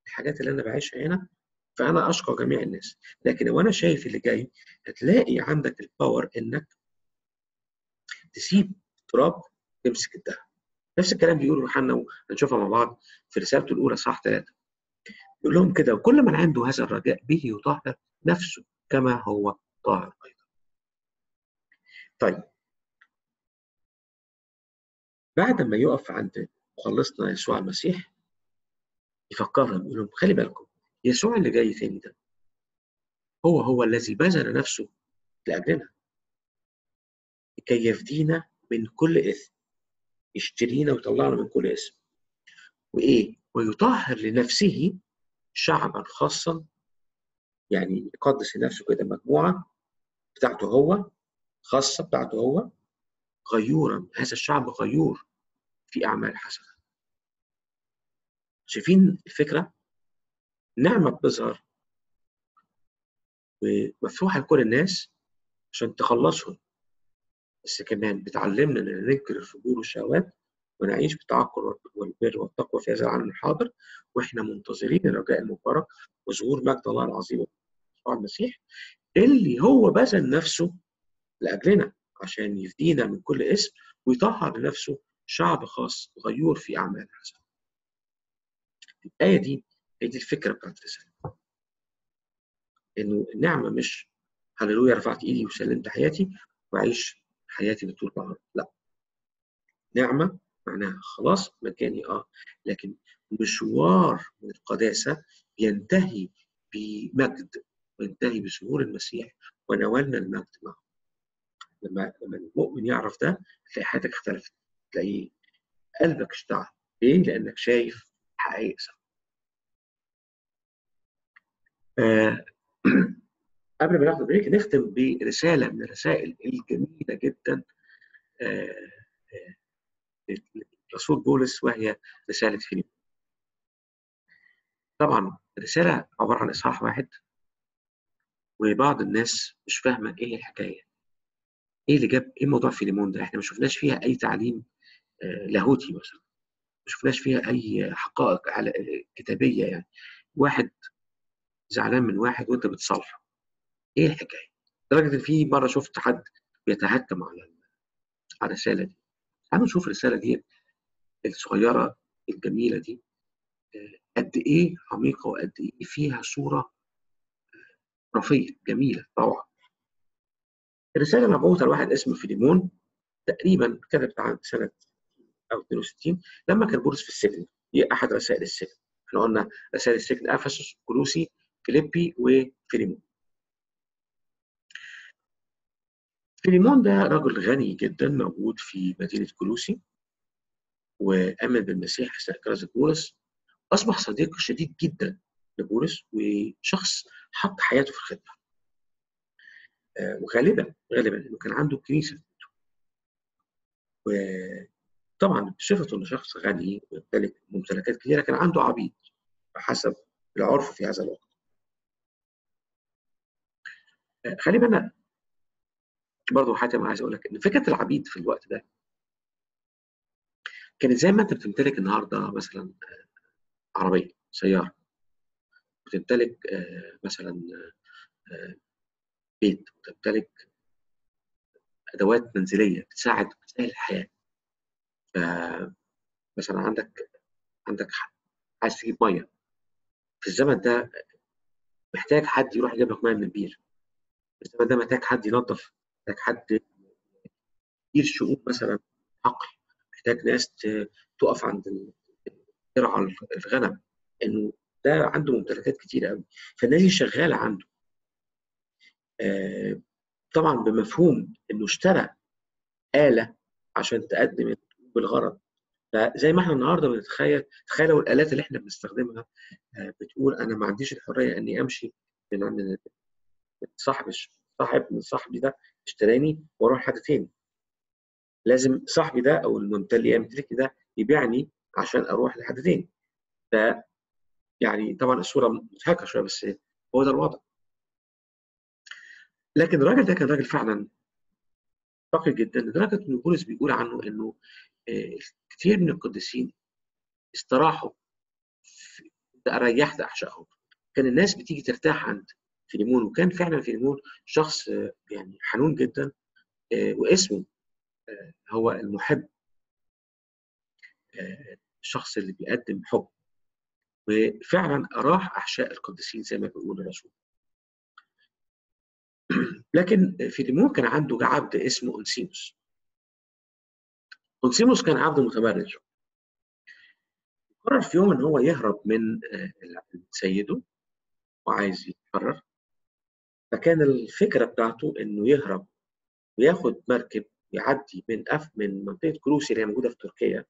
Speaker 1: الحاجات اللي أنا بعيشها هنا فأنا اشقى جميع الناس. لكن لو أنا شايف اللي جاي هتلاقي عندك الباور إنك تسيب تراب تمسك الذهب نفس الكلام بيقوله يوحنا وهنشوفها مع بعض في رسالته الأولى صح ثلاثة يقول لهم كده وكل من عنده هذا الرجاء به يطهر نفسه كما هو طاهر أيضا. طيب. بعد ما يقف عند مخلصنا يسوع المسيح يفكرهم يقول لهم خلي بالكم يسوع اللي جاي تاني ده؟ هو هو الذي بذل نفسه لأجلنا. لكي يفدينا من كل إثم يشترينا ويطلعنا من كل إثم. وإيه؟ ويطهر لنفسه شعبا خاصا يعني يقدس لنفسه كده مجموعة بتاعته هو خاصة بتاعته هو غيورا هذا الشعب غيور في أعمال حسنة. شايفين الفكرة؟ نعمة بتظهر ومفتوحة لكل الناس عشان تخلصهم بس كمان بتعلمنا ان ننكر الفجور والشهوات ونعيش بالتعقل والبر والتقوى في هذا العالم الحاضر وإحنا منتظرين الرجاء المبارك وظهور مجد الله العظيم يسوع المسيح اللي هو بذل نفسه لأجلنا عشان يفدينا من كل اسم ويطهر لنفسه شعب خاص غيور في أعمال حسنة. الآية دي هي دي الفكرة بتاعت الرسالة. إنه النعمة مش هللويا رفعت إيدي وسلمت حياتي وأعيش حياتي بطول العمر لا. نعمة معناها خلاص مجاني آه. لكن مشوار من القداسة ينتهي بمجد وينتهي بظهور المسيح ونوالنا المجد معه. لما لما المؤمن يعرف ده تلاقي حياتك اختلفت. تلاقي قلبك اشتعل. ليه؟ لأنك شايف حقائق آه قبل ما ناخد بريك نختم برسالة من الرسائل الجميلة جدا. آه رسول بولس وهي رسالة فيليب. طبعا الرسالة عبارة عن إصحاح واحد وبعض الناس مش فاهمة إيه الحكاية. إيه اللي جاب إيه موضوع فيليمون ده؟ إحنا ما شفناش فيها أي تعليم آه لاهوتي مثلا. شفناش فيها أي حقائق على كتابية يعني واحد زعلان من واحد وأنت بتصالحه إيه الحكاية؟ لدرجة إن في مرة شفت حد بيتهكم على على الرسالة دي. تعالوا نشوف الرسالة دي الصغيرة الجميلة دي قد إيه عميقة وقد إيه فيها صورة رفيع جميلة روعة. الرسالة مبعوثة لواحد اسمه فيليمون تقريبا كتبت عن سنة أو 62 لما كان بولس في السجن هي أحد رسائل السجن. إحنا قلنا رسائل السجن أفسس كولوسي فيليبي وفيليمون. فيليمون ده رجل غني جدا موجود في مدينة كولوسي وآمن بالمسيح أثناء كرازة بولس أصبح صديق شديد جدا لبولس وشخص حط حياته في الخدمة وغالبا غالبا إنه كان عنده كنيسة وطبعا بصفته إنه شخص غني ويمتلك ممتلكات كثيرة كان عنده عبيد بحسب العرف في هذا الوقت. خلي بالنا برضه حاتم عايز أقول لك إن فكرة العبيد في الوقت ده كانت زي ما أنت بتمتلك النهارده مثلا عربية سيارة. بتمتلك مثلا بيت. وتمتلك أدوات منزلية بتساعد بتسهل الحياة. مثلا عندك عندك عايز تجيب مية في الزمن ده محتاج حد يروح يجيب لك مية من البير. في الزمن ده محتاج حد ينظف محتاج حد يدير شؤون مثلا حقل محتاج ناس تقف عند ترعى الغنم. إنه ده عنده ممتلكات كتير قوي فالناس دي شغالة عنده. آه طبعا بمفهوم إنه اشترى آلة عشان تقدم بالغرض. فزي ما إحنا النهارده بنتخيل تخيلوا الآلات اللي إحنا بنستخدمها آه بتقول أنا ما عنديش الحرية إني أمشي من عند صاحب صاحب من صاحبي ده اشتراني وأروح حد تاني. لازم صاحبي ده أو الممتلك يمتلكني ده يبيعني عشان أروح لحد تاني. ف يعني طبعا الصورة مضحكة شوية بس هو ده الوضع. لكن الراجل ده كان راجل فعلا فقير جدا لدرجة ان بولس بيقول عنه إنه كثير من القديسين استراحوا ريحت احشائهم كان الناس بتيجي ترتاح عند فيليمون وكان فعلا فيليمون شخص يعني حنون جدا واسمه هو المحب الشخص اللي بيقدم حب. وفعلا أراح احشاء القديسين زي ما بيقول الرسول. لكن فيليمون كان عنده عبد اسمه أنسيموس. أونسيموس كان عبد متمرد قرر في يوم إن هو يهرب من سيده وعايز يتحرر فكان الفكرة بتاعته إنه يهرب وياخد مركب يعدي من أف من منطقة كروسي اللي هي موجودة في تركيا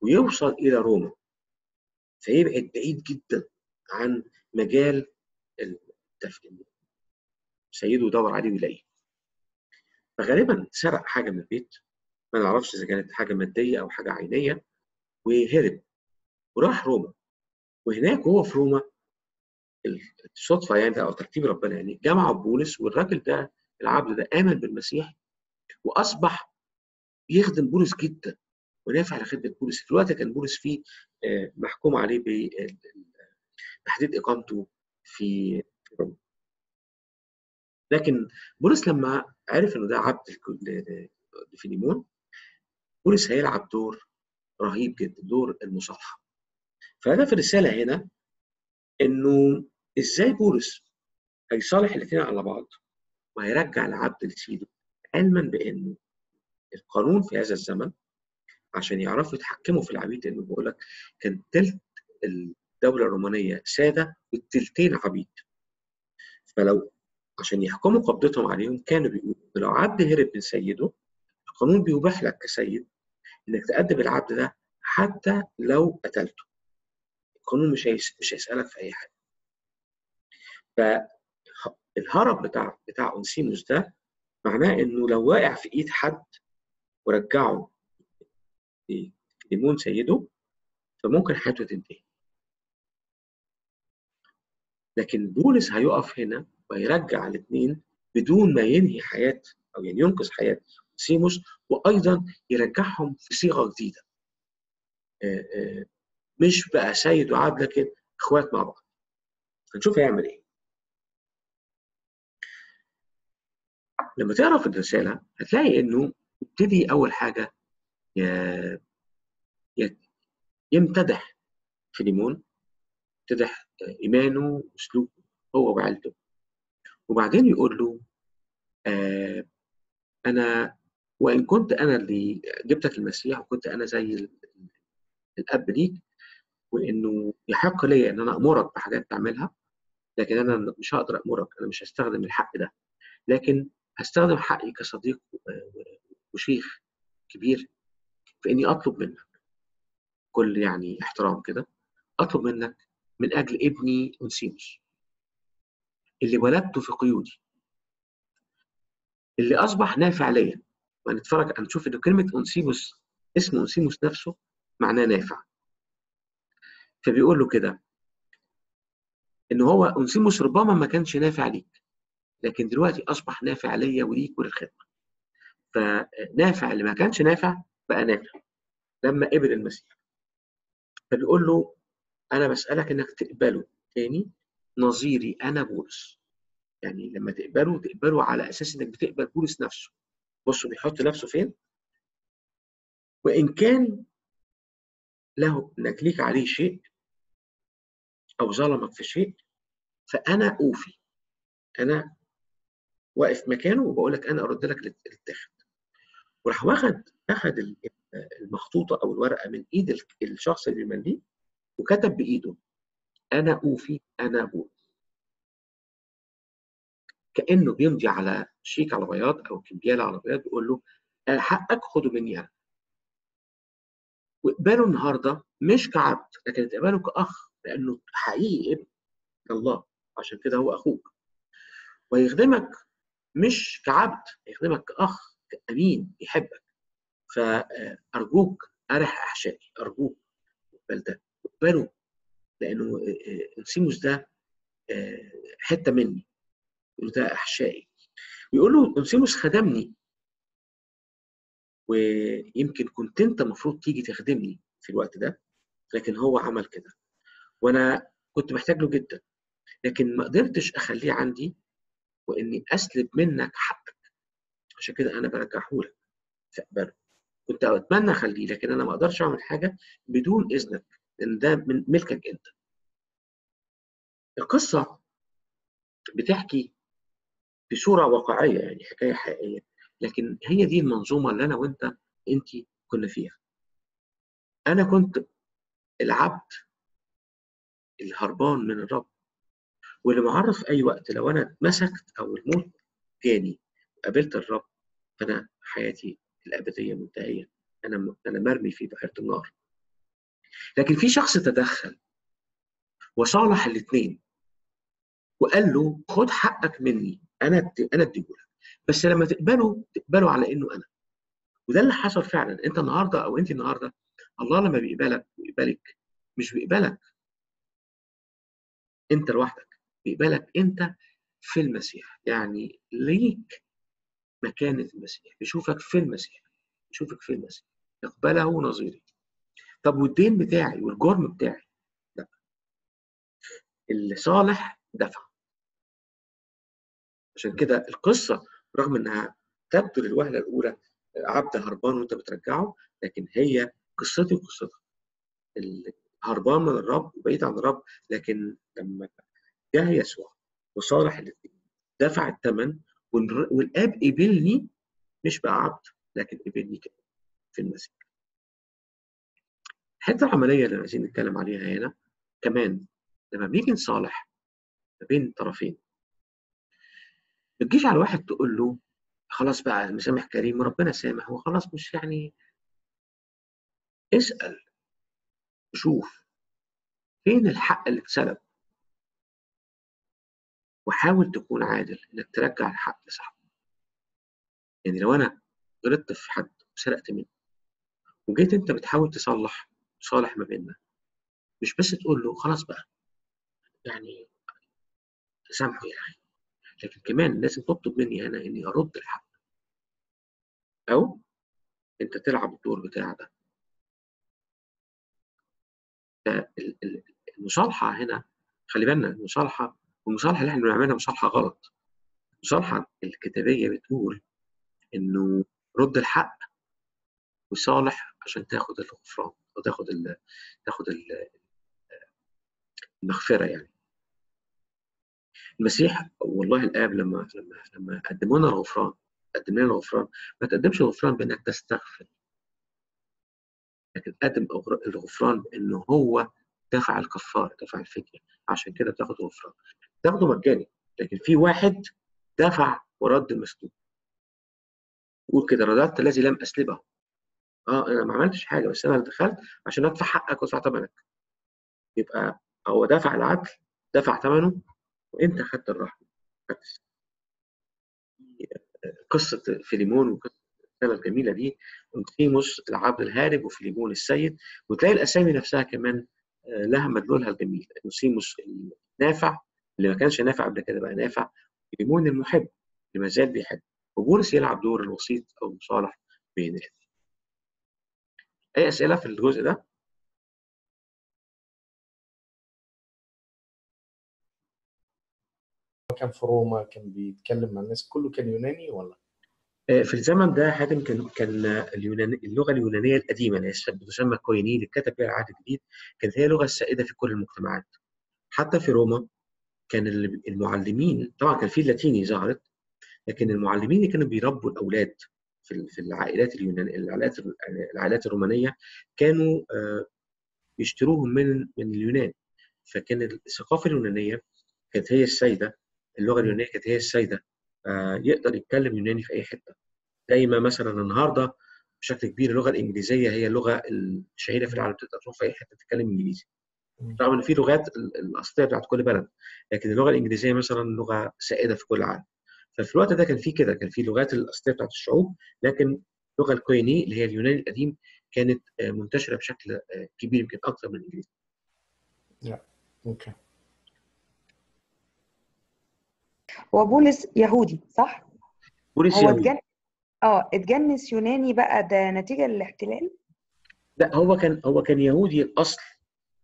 Speaker 1: ويوصل إلى روما. فيبعد بعيد جدا عن مجال التفكير سيده يدور عليه ويلاقيه. فغالبا سرق حاجة من البيت ما نعرفش إذا كانت حاجة مادية أو حاجة عينية وهرب وراح روما. وهناك وهو في روما الصدفة يعني أو ترتيب ربنا يعني جمعوا بولس والراجل ده العبد ده آمن بالمسيح وأصبح بيخدم بولس جدا ونافع لخدمة بولس. في الوقت كان بولس فيه محكوم عليه بتحديد إقامته في روما. لكن بولس لما عرف إنه ده عبد لفيليمون بولس هيلعب دور رهيب جدا دور المصالحة. فهدف الرسالة هنا إنه إزاي بولس هيصالح الاثنين على بعض وهيرجع العبد لسيده علما بإنه القانون في هذا الزمن عشان يعرفوا يتحكموا في العبيد لأنه بيقول لك كان تلت الدولة الرومانية سادة والتلتين عبيد. فلو عشان يحكموا قبضتهم عليهم كانوا بيقولوا لو عبد هرب من سيده القانون بيباح لك كسيد إنك تأدب العبد ده حتى لو قتلته. القانون مش هيس... مش هيسألك في أي حاجة. فالهرب بتاع بتاع أونسيموس ده معناه إنه لو واقع في إيد حد ورجعه ليمون سيده فممكن حياته تنتهي. لكن بولس هيقف هنا ويرجع الاثنين بدون ما ينهي حياة أو يعني ينقذ حياة سيموس وأيضا يرجعهم في صيغة جديدة. مش بقى سيد وعبد لكن إخوات مع بعض. هنشوف هيعمل إيه. لما تقرا في الرسالة هتلاقي إنه يبتدي أول حاجة يمتدح فيليمون يمتدح إيمانه وأسلوبه هو وعيلته. وبعدين يقول له آه أنا وإن كنت أنا اللي جبتك المسيح وكنت أنا زي الأب ليك وإنه يحق لي إن أنا أمرك بحاجات تعملها لكن أنا مش هقدر أمرك أنا مش هستخدم الحق ده. لكن هستخدم حقي كصديق وشيخ كبير في إني أطلب منك كل يعني احترام كده أطلب منك من أجل ابني أونسيموس. اللي ولدته في قيودي. اللي أصبح نافع ليا. وهنتفرج هنشوف ان كلمة اونسيموس اسم اونسيموس نفسه معناه نافع. فبيقول له كده إن هو اونسيموس ربما ما كانش نافع ليك لكن دلوقتي أصبح نافع ليا وليك وللخدمة. فنافع اللي ما كانش نافع بقى نافع لما قبل المسيح. فبيقول له أنا بسألك إنك تقبله تاني نظيري أنا بولس. يعني لما تقبله تقبله على أساس إنك بتقبل بولس نفسه. بصوا بيحط نفسه فين؟ وإن كان له إنك ليك عليه شيء أو ظلمك في شيء فأنا أوفي. أنا واقف مكانه وبقول لك أنا أرد لك التاخد وراح واخد أخد المخطوطة أو الورقة من إيد الشخص اللي بيمليه وكتب بإيده. أنا أوفي أنا بولس كأنه بيمضي على شيك على بياض أو كمبيالة على بياض بيقول له حقك خده مني أنا. واقبله النهارده مش كعبد لكن تقبله كأخ لأنه حقيقي ابن الله. عشان كده هو أخوك. ويخدمك مش كعبد يخدمك كأخ كأمين يحبك. فأرجوك ارح أحشائي أرجوك. اقبل ده اقبله لأنه انسيموس ده حتة مني يقول ده أحشائي. ويقول له انسيموس خدمني. ويمكن كنت أنت المفروض تيجي تخدمني في الوقت ده لكن هو عمل كده. وأنا كنت محتاج له جدا. لكن ما قدرتش أخليه عندي وإني أسلب منك حقك. عشان كده أنا برجعه لك كنت أتمنى أخليه لكن أنا ما أقدرش أعمل حاجة بدون إذنك. لأن ده من ملكك أنت. القصة بتحكي بصورة واقعية يعني حكاية حقيقية لكن هي دي المنظومة اللي أنا وأنت أنت كنا فيها. أنا كنت العبد الهربان من الرب واللي معرف أي وقت لو أنا اتمسكت أو الموت جاني وقابلت الرب أنا حياتي الأبدية منتهية أنا أنا مرمي في بحيرة النار. لكن في شخص تدخل وصالح الاثنين وقال له خد حقك مني أنا أنا أديهولك. بس لما تقبله تقبله على إنه أنا. وده اللي حصل فعلا. أنت النهارده أو انت النهارده الله لما بيقبلك ويقبلك مش بيقبلك. أنت لوحدك. بيقبلك أنت في المسيح. يعني ليك مكانة المسيح. بيشوفك في المسيح. بيشوفك في المسيح. يقبله نظيري. طب والدين بتاعي والجرم بتاعي؟ لا. اللي صالح دفع. عشان كده القصة رغم إنها تبدو للوهلة الأولى عبد هربان وأنت بترجعه لكن هي قصتي وقصتك. هربان من الرب وبعيد عن الرب لكن لما جه يسوع وصالح الاثنين دفع الثمن والآب قبلني مش بقى عبد لكن قبلني كده في المسيح. الحته العملية اللي عايزين نتكلم عليها هنا كمان لما بنيجي نصالح ما بين طرفين. ما تجيش على واحد تقول له خلاص بقى المسامح كريم وربنا سامح وخلاص مش يعني اسأل وشوف فين الحق اللي اتسلب وحاول تكون عادل إنك ترجع الحق لصاحبه يعني لو أنا غلطت في حد وسرقت منه وجيت أنت بتحاول تصلح تصالح ما بيننا. مش بس تقول له خلاص بقى. يعني سامحه يعني لكن كمان لازم تطلب مني أنا إني أرد الحق. أو أنت تلعب الدور بتاع ده. المصالحة هنا خلي بالنا المصالحة والمصالحه اللي إحنا بنعملها مصالحة غلط. المصالحة الكتابية بتقول إنه رد الحق وصالح عشان تاخد الغفران. أو تاخد ال تاخد ال المغفرة يعني. المسيح والله الآب لما لما لما قدم لنا الغفران قدم لنا الغفران ما تقدمش الغفران بإنك تستغفر. لكن قدم الغفران بإنه هو دفع الكفارة دفع الفديه عشان كده بتاخد غفران تاخده مجاني. لكن في واحد دفع ورد المسلوب يقول كده رددت الذي لم أسلبه. آه أنا ما عملتش حاجة بس أنا دخلت عشان أدفع حقك وأدفع ثمنك يبقى هو دفع العدل دفع ثمنه وأنت خدت الرحمة. قصة فيليمون وقصة الرسالة الجميلة دي انسيموس العبد الهارب وفيليمون السيد وتلاقي الأسامي نفسها كمان لها مدلولها الجميل. انسيموس النافع اللي ما كانش نافع قبل كده بقى نافع. فيليمون المحب اللي ما زال بيحب. وبولس يلعب دور الوسيط أو المصالح بين الاثنين أي أسئلة في الجزء ده؟
Speaker 2: كان في روما كان بيتكلم مع الناس كله كان يوناني ولا؟
Speaker 1: في الزمن ده حاتم كان كان اليوناني اللغة اليونانية القديمة اللي بتسمى كويني اللي كتب بها العهد الجديد كانت هي اللغة السائدة في كل المجتمعات. حتى في روما كان المعلمين طبعا كان في اللاتيني ظهرت لكن المعلمين اللي كانوا بيربوا الأولاد في في العائلات اليونانيه العائلات العائلات الرومانية كانوا بيشتروهم من من اليونان. فكان الثقافة اليونانية كانت هي السيدة اللغة اليونانية كانت هي السيدة يقدر يتكلم يوناني في أي حتة. زي ما مثلا النهارده بشكل كبير اللغة الإنجليزية هي اللغة الشهيرة في العالم تقدر تروح في أي حتة تتكلم إنجليزي. رغم إن في لغات الأصلية بتاعت كل بلد لكن اللغة الإنجليزية مثلا لغة سائدة في كل العالم. ففي الوقت ده كان في كده كان في لغات الأصلية بتاعت الشعوب لكن اللغة الكويني اللي هي اليوناني القديم كانت منتشرة بشكل كبير يمكن أكثر من الإنجليزي.
Speaker 2: أوكي.
Speaker 3: هو بولس يهودي صح؟
Speaker 1: بولس
Speaker 3: هو
Speaker 1: يهودي
Speaker 3: اتجن... آه اتجنس يوناني بقى ده نتيجة للاحتلال؟
Speaker 1: لا هو كان هو كان يهودي الأصل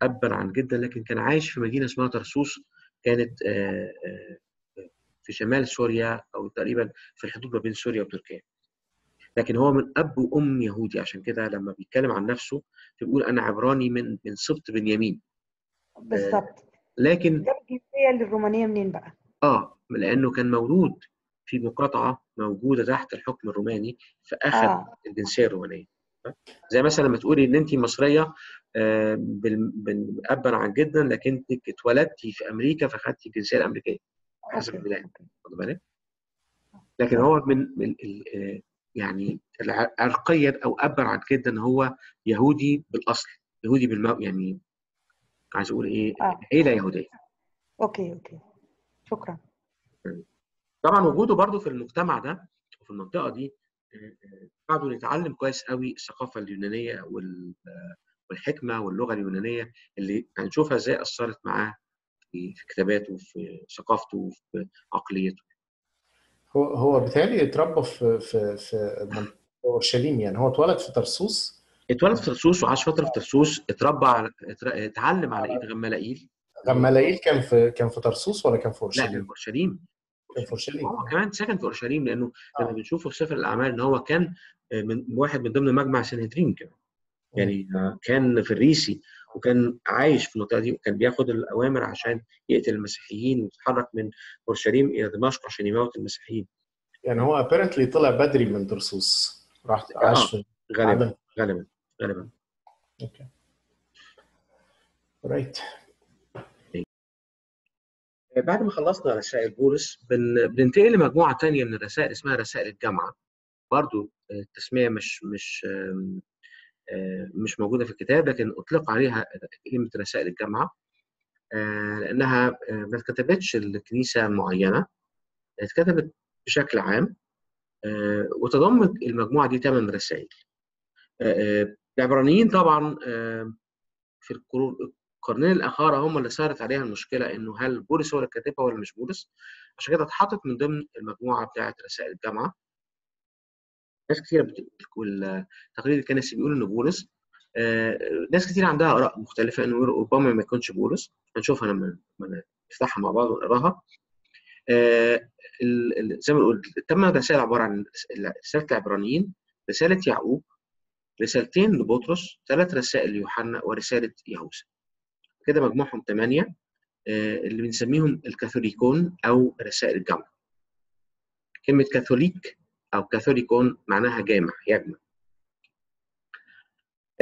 Speaker 1: أبا عن جدا لكن كان عايش في مدينة اسمها طرسوس كانت في شمال سوريا أو تقريبا في الحدود ما بين سوريا وتركيا. لكن هو من أب وأم يهودي عشان كده لما بيتكلم عن نفسه بيقول أنا عبراني من من سبط بنيامين.
Speaker 3: بالظبط
Speaker 1: لكن
Speaker 3: جاب الجنسية الرومانيه منين بقى؟
Speaker 1: آه لأنه كان مولود في مقاطعة موجودة تحت الحكم الروماني فاخذ
Speaker 3: آه.
Speaker 1: الجنسية الرومانية. زي مثلا لما تقولي إن انت مصرية آه، ابا عن جدا لكنك اتولدتي في أمريكا فخدتي الجنسية الأمريكية. حسب
Speaker 3: okay.
Speaker 1: الميلاد واخد بالك لكن هو من من آه، يعني عرقيا أو ابا عن جدا هو يهودي بالأصل يهودي بالمو يعني عايز أقول إيه
Speaker 3: آه.
Speaker 1: عيله يهودية
Speaker 3: okay okay شكرا
Speaker 1: طبعا وجوده برضو في المجتمع ده وفي المنطقة دي آه، آه، قعدوا نتعلم كويس قوي الثقافة اليونانية وال- والحكمة واللغة اليونانية اللي هنشوفها إزاي أثرت معاه في كتاباته في ثقافته وفي عقليته.
Speaker 2: هو هو بالتالي اتربى في في في أورشليم يعني. هو اتولد في طرسوس.
Speaker 1: اتولد في ترسوس وعاش فترة في ترسوس اتربى على اتعلم على إيد غمالائيل
Speaker 2: غمالائيل كان في كان في طرسوس ولا كان في
Speaker 1: لا كان
Speaker 2: اورشليم؟
Speaker 1: في أورشليم.
Speaker 2: كان في أورشليم.
Speaker 1: هو كمان سكن في أورشليم لأنه
Speaker 2: آه.
Speaker 1: لما بنشوفه في سفر الأعمال إن هو كان آه، من واحد من ضمن مجمع سنهدرين كمان يعني كان فريسي وكان عايش في المنطقة دي وكان بياخد الأوامر عشان يقتل المسيحيين ويتحرك من أورشليم إلى دمشق عشان يموت المسيحيين.
Speaker 2: يعني هو apparently طلع بدري من طرسوس. راح عاش في
Speaker 1: غالبا غالبا غالبا.
Speaker 2: okay. Right
Speaker 1: بعد ما خلصنا رسائل بولس بن... بننتقل لمجموعة تانية من الرسائل اسمها رسائل الجامعة. برضو آه، التسمية مش مش آه، مش موجودة في الكتاب لكن أطلق عليها كلمه رسائل الجامعة آه، لأنها آه، ما اتكتبتش لكنيسة معينة اتكتبت بشكل عام آه، وتضم المجموعة دي ثمان رسائل. آه، آه، العبرانيين طبعا آه، في القرنين الاخاره هم اللي صارت عليها المشكلة إنه هل بولس هو اللي كاتبها ولا مش بولس؟ عشان كده اتحطت من ضمن المجموعة بتاعة رسائل الجامعة. ناس كتير بتقول التقليد الكنسي بيقول إنه بولس. آه، ناس كتير عندها آراء مختلفة. إنه ربما ما يكونش بولس. هنشوفها لما نفتحها مع بعض ونقراها. آه، زي ما بنقول الثمان رسائل عبارة عن رسالة العبرانيين رسالة يعقوب رسالتين لبطرس ثلاث رسائل ليوحنا ورسالة يهوذا. كده مجموعهم ثمانيه آه، اللي بنسميهم الكاثوليكون أو رسائل الجامعة كلمة كاثوليك أو كاثوليكون معناها جامع يجمع.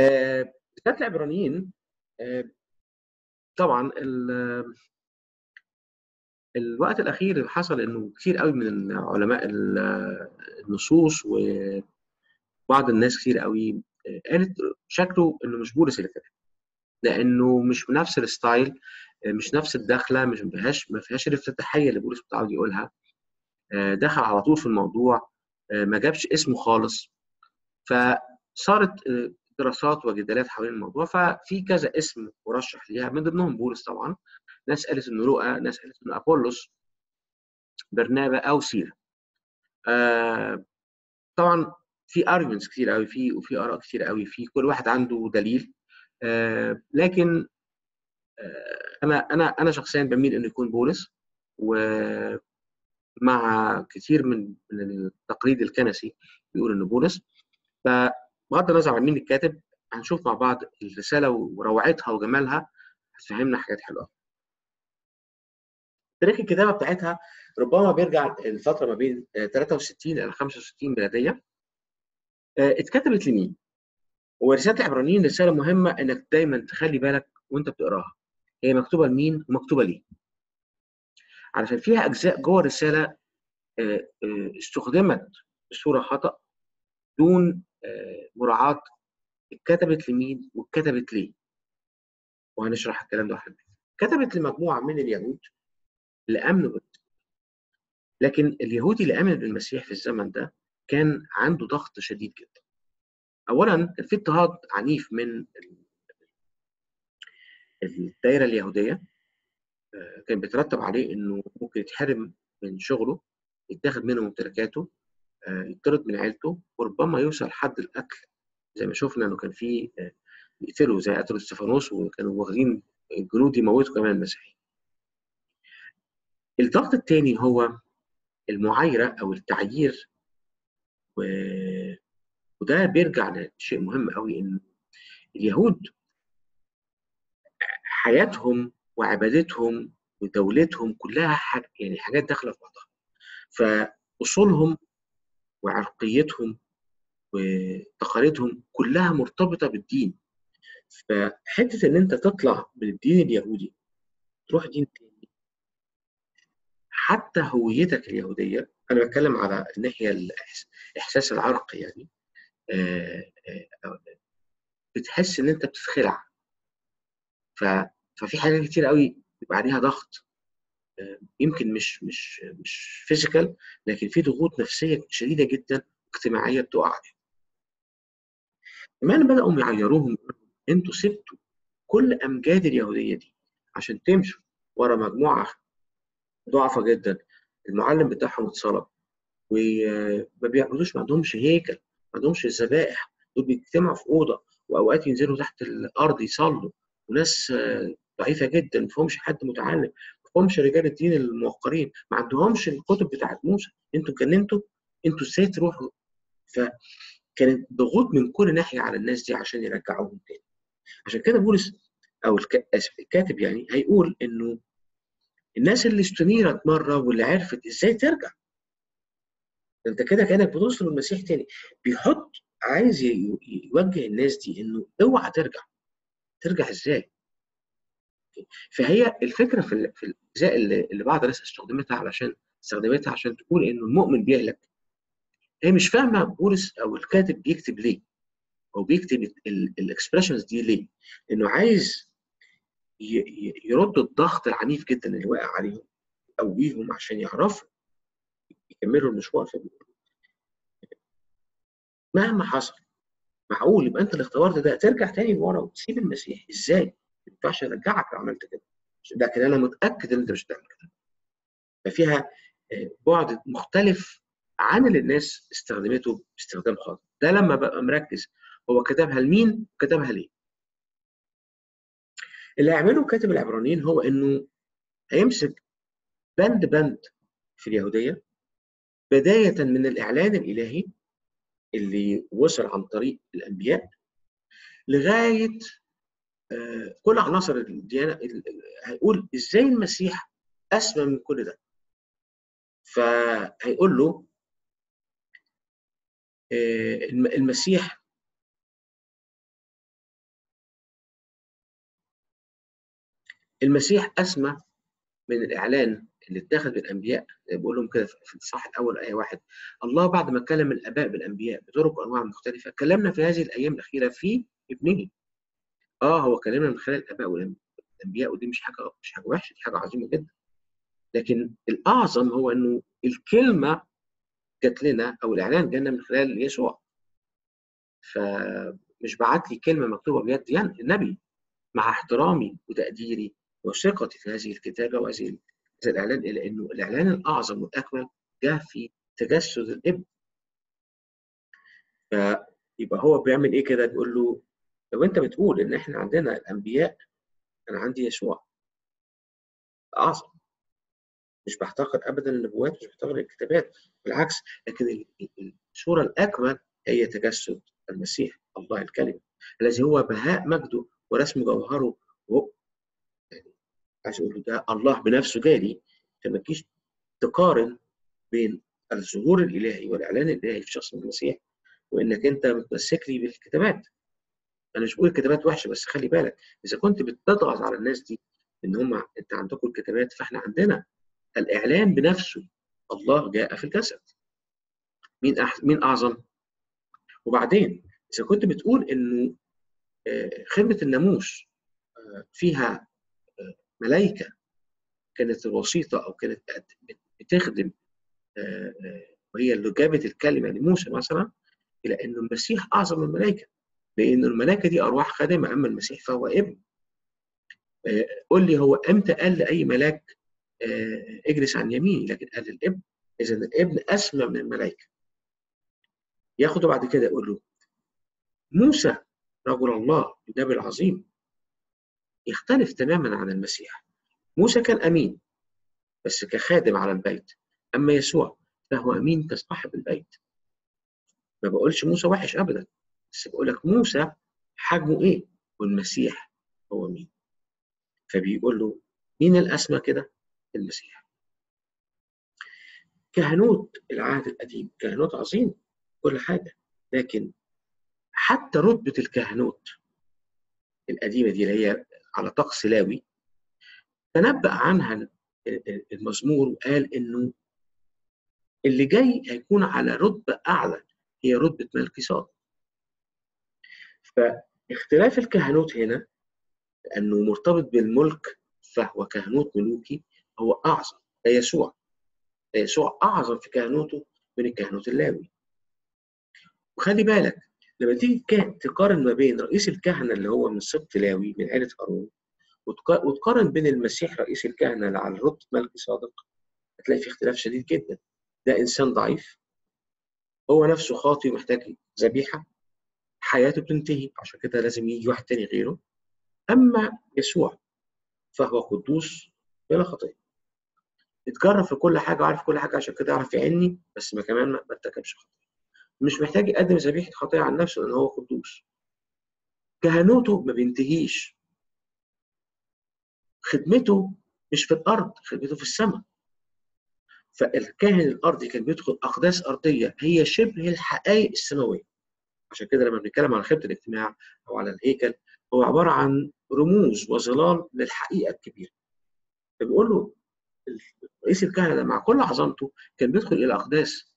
Speaker 1: رساله العبرانيين آه، طبعا ال- الوقت الأخير اللي حصل إنه كتير قوي من علماء ال- النصوص وبعض الناس كتير قوي آه، قالت شكله إنه مش بولس اللي كتب لأنه مش بنفس الستايل آه، مش نفس الدخلة مش ما فيهاش ما فيهاش الإفتتاحية اللي بولس متعود يقولها. دخل على طول في الموضوع. ما جابش اسمه خالص. فصارت آه، دراسات وجدالات حوالين الموضوع ففي كذا اسم مرشح ليها من ضمنهم بولس طبعا. ناس قالت إنه لوقا ناس قالت إنه ابولس برنابا أو سيرا. آه طبعا في ارجيومنتس كتير قوي في وفي آراء كتير قوي في كل واحد عنده دليل. آه لكن آه أنا أنا أنا شخصيا بميل إنه يكون بولس ومع كتير من من التقليد الكنسي بيقول إنه بولس فبغض النظر عن مين الكاتب هنشوف مع بعض الرسالة وروعتها وجمالها هتفهمنا حاجات حلوة. تاريخ الكتابة بتاعتها ربما بيرجع الفترة ما بين آه، 63 إلى 65 ميلادية. آه، اتكتبت لمين؟ ورسالة العبرانيين رسالة مهمة إنك دايما تخلي بالك وأنت بتقراها. هي مكتوبة لمين؟ ومكتوبة ليه؟ علشان فيها أجزاء جوه الرسالة آه، آه، استخدمت بصوره خطأ دون آه، مراعاة اتكتبت لمين واتكتبت ليه. وهنشرح الكلام ده واحد كتبت لمجموعة من اليهود اللي امنوا بالمسيح لكن اليهودي اللي امن بالمسيح في الزمن ده كان عنده ضغط شديد جدا. اولا في اضطهاد عنيف من الدائره اليهودية. كان بيترتب عليه إنه ممكن يتحرم من شغله يتاخد منه ممتلكاته آه، يطرد من عيلته وربما يوصل حد القتل زي ما شفنا إنه كان في آه، يقتلوا زي قتلوا استفانوس وكانوا واخدين الجنود يموتوا كمان المسيحيين. الضغط الثاني هو المعايرة أو التعيير و... وده بيرجع لشيء مهم قوي ان اليهود حياتهم وعبادتهم ودولتهم كلها حاج... يعني حاجات داخلة في بعضها. فأصولهم وعرقيتهم وتقاليدهم كلها مرتبطة بالدين. فحتة إن أنت تطلع من الدين اليهودي تروح دين تاني حتى هويتك اليهودية أنا بتكلم على الناحية الاحساس العرقي يعني آه، آه، بتحس إن أنت بتتخلع. ف... ففي حاجات كتير قوي بيبقى عليها ضغط آه، يمكن مش مش مش فيزيكال لكن في ضغوط نفسية شديدة جدا اجتماعية بتقع عليهم. كمان بدأوا يعيروهم أنتوا سبتوا كل أمجاد اليهودية دي عشان تمشوا ورا مجموعة ضعفة جدا. المعلم بتاعهم اتصلب وما بيعبدوش ما عندهمش هيكل ما عندهمش الذبائح دول بيجتمعوا في أوضة وأوقات ينزلوا تحت الأرض يصلوا. وناس ضعيفة جدا ما فيهمش حد متعلم ما فيهمش رجال الدين الموقرين ما عندهمش الكتب بتاعت موسى. أنتوا اتجننتوا أنتوا إزاي تروحوا؟ فكانت ضغوط من كل ناحية على الناس دي عشان يرجعوهم تاني. عشان كده بولس أو الكاتب يعني هيقول إنه الناس اللي استنيرت مرة واللي عرفت إزاي ترجع. أنت كده كأنك بتوصل المسيح تاني. بيحط عايز يوجه الناس دي إنه اوعى ترجع. ترجع إزاي؟ فهي الفكرة في في الأجزاء اللي, بعض الناس استخدمتها علشان استخدمتها عشان تقول إنه المؤمن بيهلك هي مش فاهمة بولس أو الكاتب بيكتب ليه أو بيكتب الاكسبريشنز دي ليه. إنه عايز يرد الضغط العنيف جدا اللي واقع عليهم يقويهم عشان يعرفوا يكملوا المشوار فبيقول مهما حصل معقول؟ يبقى أنت اللي اختبرت ده. ترجع تاني لورا وتسيب المسيح. إزاي؟ ما ينفعش ارجعك لو عملت كده. لكن أنا متأكد إن أنت مش هتعمل كده. ففيها بعد مختلف عن اللي الناس استخدمته باستخدام خاطئ. ده لما ببقى مركز هو كتبها لمين وكتبها ليه. اللي هيعمله كاتب العبرانيين هو إنه هيمسك بند بند في اليهودية بداية من الإعلان الإلهي اللي وصل عن طريق الأنبياء لغاية كل عناصر الديانة هيقول إزاي المسيح أسمى من كل ده. فهيقول له المسيح المسيح أسمى من الإعلان اللي اتاخذ بالأنبياء بقول لهم كده في الصح الأول آية واحد. الله بعد ما كلم الآباء بالأنبياء بطرق وأنواع مختلفة كلمنا في هذه الأيام الأخيرة في ابنه. آه هو كلمنا من خلال الآباء والانبياء ودي مش حاجة مش حاجة وحشة دي حاجة عظيمة جدا. لكن الأعظم هو إنه الكلمة جات لنا أو الإعلان جانا من خلال يسوع. فمش بعت لي كلمة مكتوبة بيد النبي مع احترامي وتقديري وثقتي في هذه الكتابة وهذه هذا الإعلان إلا إنه الإعلان الأعظم والأكمل جاء في تجسد الإبن. فيبقى هو بيعمل إيه كده؟ بيقول له لو انت بتقول ان إحنا عندنا الأنبياء أنا عندي يسوع. أعظم. مش بحتقر ابدا النبوات مش بحتقر الكتابات. بالعكس لكن الصورة الأكمل هي تجسد المسيح الله الكلمة الذي هو بهاء مجده ورسم جوهره وهو يعني عايز أقول ده الله بنفسه جالي فما تجيش تقارن بين الظهور الإلهي والإعلان الإلهي في شخص المسيح وإنك أنت متمسك لي بالكتابات. أنا مش بقول الكتابات وحشة بس خلي بالك إذا كنت بتضغط على الناس دي إن هم أنت عندكم الكتابات فإحنا عندنا الإعلان بنفسه الله جاء في الجسد. مين أح... مين أعظم؟ وبعدين إذا كنت بتقول إنه خدمة الناموس فيها ملائكه كانت الوسيطه أو كانت بتخدم وهي اللي جابت الكلمة لموسى مثلا إلى ان المسيح أعظم من الملائكة. لأن الملائكة دي أرواح خادمة اما المسيح فهو ابن. قول لي هو إمتى قال لأي ملاك اجلس عن يميني؟ لكن قال للابن. إذا الابن أسمى من الملائكة. ياخده بعد كده يقول له موسى رجل الله النبي العظيم يختلف تماما عن المسيح. موسى كان أمين بس كخادم على البيت. أما يسوع فهو أمين كصاحب البيت. ما بقولش موسى وحش ابدا. بس بقول لك موسى حجمه إيه؟ والمسيح هو مين؟ فبيقول له مين الأسمى كده؟ المسيح. كهنوت العهد القديم كهنوت عظيم كل حاجة لكن حتى رتبة الكهنوت القديمة دي اللي هي على طقس لاوي تنبأ عنها المزمور وقال إنه اللي جاي هيكون على رتبة أعلى هي رتبة ملكي صادق. فاختلاف الكهنوت هنا لأنه مرتبط بالملك فهو كهنوت ملوكي هو أعظم ده يسوع. يسوع أعظم في كهنوته من الكهنوت اللاوي. وخلي بالك لما تيجي تقارن ما بين رئيس الكهنة اللي هو من سبط لاوي من عائله هارون وتقارن بين المسيح رئيس الكهنة اللي على رتبه ملكي صادق هتلاقي في اختلاف شديد جدا. ده إنسان ضعيف هو نفسه خاطي ومحتاج ذبيحة. حياته بتنتهي عشان كده لازم يجي واحد تاني غيره. أما يسوع فهو قدوس بلا خطية. اتجرب في كل حاجة وعارف كل حاجة عشان كده يعرف يعني بس ما كمان ما ارتكبش خطية. مش محتاج يقدم ذبيحة خطية عن نفسه لأن هو قدوس. كهنوته ما بينتهيش. خدمته مش في الأرض خدمته في السماء. فالكاهن الأرضي كان بيدخل أقداس أرضية هي شبه الحقائق السماوية. عشان كده لما بنتكلم عن خدمه الاجتماع أو على الهيكل هو عبارة عن رموز وظلال للحقيقة الكبيرة. فبيقول له رئيس الكهنة ده مع كل عظمته كان بيدخل إلى أقداس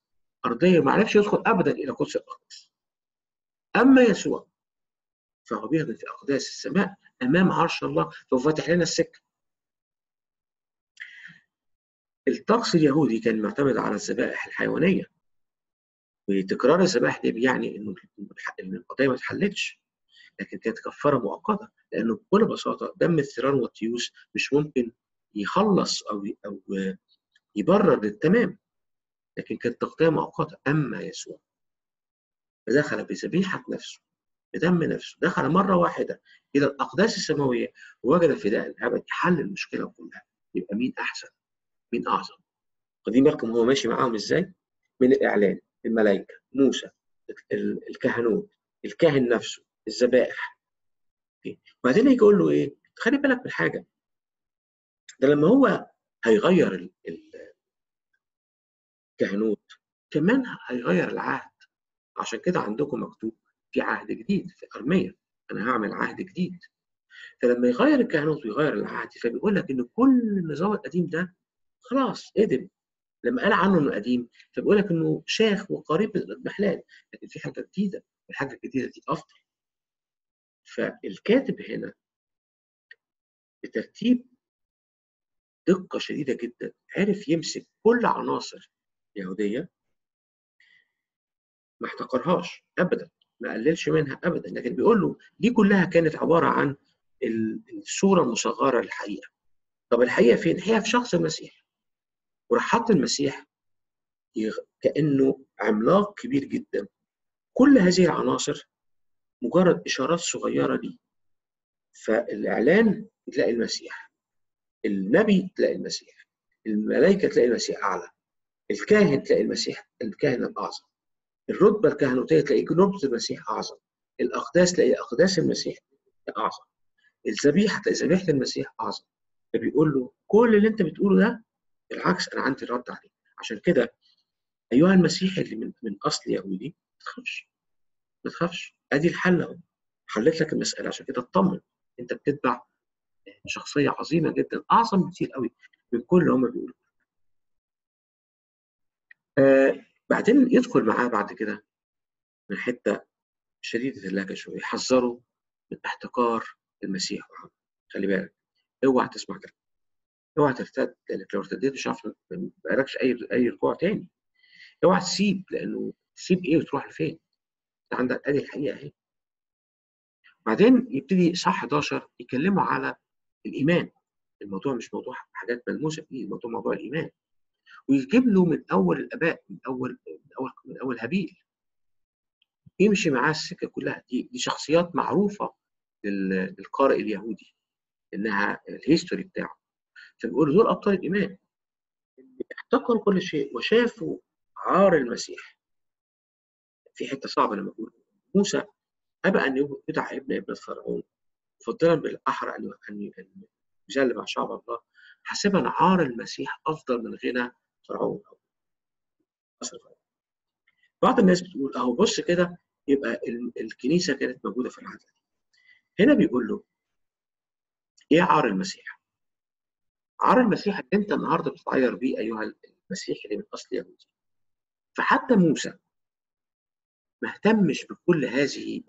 Speaker 1: أرضية ما عرفش يدخل ابدا إلى قدس الأقداس. أما يسوع فهو بيخدم في أقداس السماء أمام عرش الله فهو فاتح لنا السكة. الطقس اليهودي كان معتمد على الذبائح الحيوانية. وتكرار الذبائح دي بيعني إنه القضية ما اتحلتش لكن كانت كفارة مؤقتة لأنه بكل بساطة دم الثيران والتيوس مش ممكن يخلص أو أو يبرر للتمام لكن كانت تغطية مؤقتة أما يسوع فدخل بذبيحه نفسه بدم نفسه دخل مرة واحدة إلى الأقداس السماوية ووجد فداء الابد حل المشكلة كلها يبقى مين أحسن؟ مين أعظم؟ واخدين بالكم هو ماشي معاهم إزاي؟ من الإعلان الملائكة موسى الكهنوت الكاهن نفسه الذبائح. وبعدين يجي يقول له إيه؟ خلي بالك من حاجة. ده لما هو هيغير الكهنوت كمان هيغير العهد. عشان كده عندكم مكتوب في عهد جديد في ارميه أنا هعمل عهد جديد. فلما يغير الكهنوت ويغير العهد فبيقول لك إن كل النظام القديم ده خلاص قدم. لما قال عنه إنه قديم فبيقول لك إنه شاخ وقريب من الاضمحلال لكن في حاجة جديدة الحاجة الجديدة دي أفضل. فالكاتب هنا بترتيب دقة شديدة جدا عرف يمسك كل عناصر يهودية ما احتقرهاش ابدا ما قللش منها ابدا لكن بيقول له دي كلها كانت عبارة عن الصورة المصغرة للحقيقة. طب الحقيقة فين؟ الحقيقة في شخص المسيح. وراح حط المسيح كأنه عملاق كبير جدا. كل هذه العناصر مجرد إشارات صغيرة ليه. فالإعلان تلاقي المسيح النبي تلاقي المسيح الملائكة تلاقي المسيح أعلى الكاهن تلاقي المسيح الكاهن الأعظم الرتبة الكهنوتية تلاقي رتبه المسيح أعظم الأقداس تلاقي أقداس المسيح أعظم الذبيحة تلاقي ذبيحة المسيح أعظم. فبيقول له كل اللي أنت بتقوله ده بالعكس أنا عندي رد عليه. عشان كده أيها المسيحي اللي من, من أصل يهودي ما تخافش. ما تخافش. أدي الحل أهو. حلت لك المسألة. عشان كده اطمن. أنت بتتبع شخصية عظيمة جدا. أعظم بكتير قوي من كل اللي هم بيقولوا. آه بعدين يدخل معاه بعد كده من حتة شديدة اللهجه شوية. يحذره من احتقار المسيح. وعمله خلي بالك. اوعى تسمع كلام. اوعى ترتد لأنك لو ارتديت مش هتعرف ما بقالكش أي أي رجوع تاني. اوعى تسيب لأنه تسيب إيه وتروح لفين؟ انت عندك أدي الحقيقة أهي. بعدين يبتدي إصحاح 11 يكلموا على الإيمان. الموضوع مش موضوع حاجات ملموسة فيه الموضوع موضوع الإيمان. ويجيب له من أول الأباء من أول من أول من أول هابيل. يمشي معاه السكة كلها. دي دي شخصيات معروفة للقارئ اليهودي إنها ال history بتاعه. فبيقول دول ابطال الإيمان احتقروا كل شيء وشافوا عار المسيح في حتة صعبة لما بقول موسى أبى أن يدعى ابن ابنه فرعون مفضلا بالأحرى أن أن يجل مع شعب الله حسبا عار المسيح أفضل من غنى فرعون أو بعض الناس بتقول أهو بص كده يبقى ال- الكنيسة كانت موجودة في العهد. هنا بيقول له إيه عار المسيح؟ عار المسيح اللي أنت النهارده بتتعير بيه أيها المسيحي اللي من أصل يهودي. فحتى موسى ما اهتمش بكل هذه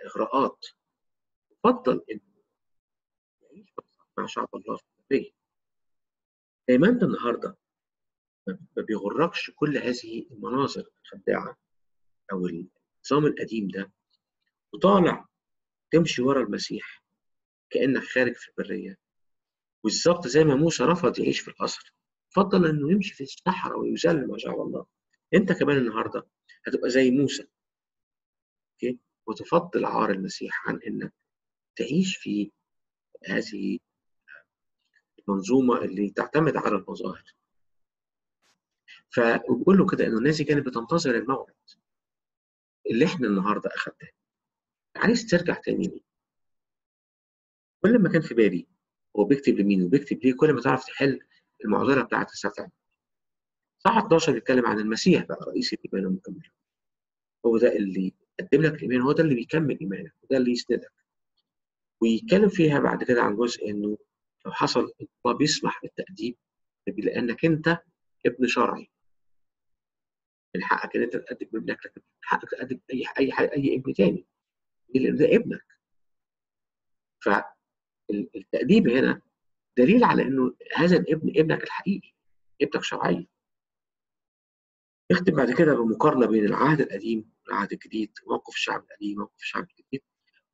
Speaker 1: الإغراءات فضل انه يعيش مع شعب الله في البريه. زي ما انت النهارده ما بيغركش كل هذه المناظر الخداعة أو النظام القديم ده وطالع تمشي ورا المسيح كأنك خارج في البرية. بالظبط زي ما موسى رفض يعيش في القصر. فضل إنه يمشي في الصحراء ويذل ما شاء الله. أنت كمان النهارده هتبقى زي موسى. أوكي؟ وتفضل عار المسيح عن إنك تعيش في هذه المنظومة اللي تعتمد على المظاهر. فبقول له كده إنه الناس كانت بتنتظر الموعد اللي إحنا النهارده أخدناه. عايز ترجع تاني؟ ليه؟ كل ما كان في بالي هو بيكتب لمين وبيكتب ليه كل ما تعرف تحل المعضلة بتاعت السفع صح 11 بيتكلم عن المسيح بقى رئيس الإيمان المكمل. هو ده اللي يقدم لك الإيمان هو ده اللي بيكمل إيمانك وده اللي يسندك. ويتكلم فيها بعد كده عن جزء إنه لو حصل الله بيسمح بالتأديب لأنك أنت ابن شرعي. من حقك إن أنت تأدب ابنك لكن من حقك تأدب أي أي أي ابن تاني. ده ابنك. فالتأديب هنا دليل على إنه هذا الابن ابنك الحقيقي ابنك شرعيا يختم بعد كده بمقارنة بين العهد القديم والعهد الجديد موقف الشعب القديم وموقف الشعب الجديد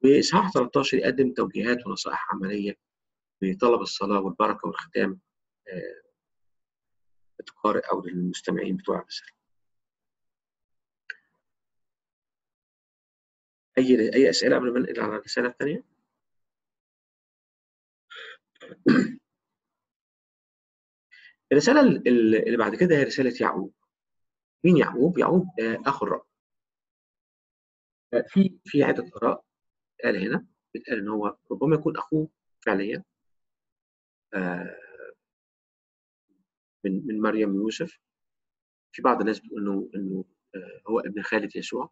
Speaker 1: واصحاح 13 يقدم توجيهات ونصائح عملية لطلب الصلاة والبركة والختام للقارئ أو للمستمعين بتوع الرساله. أي أي أسئلة قبل ما ننقل على الرسالة الثانية؟ الرسالة اللي بعد كده هي رسالة يعقوب. مين يعقوب؟ يعقوب اخو الرب. في في عدة آراء قال هنا بيتقال إن هو ربما يكون أخوه فعليا من من مريم ويوسف في بعض الناس بتقول إنه إنه هو ابن خالة يسوع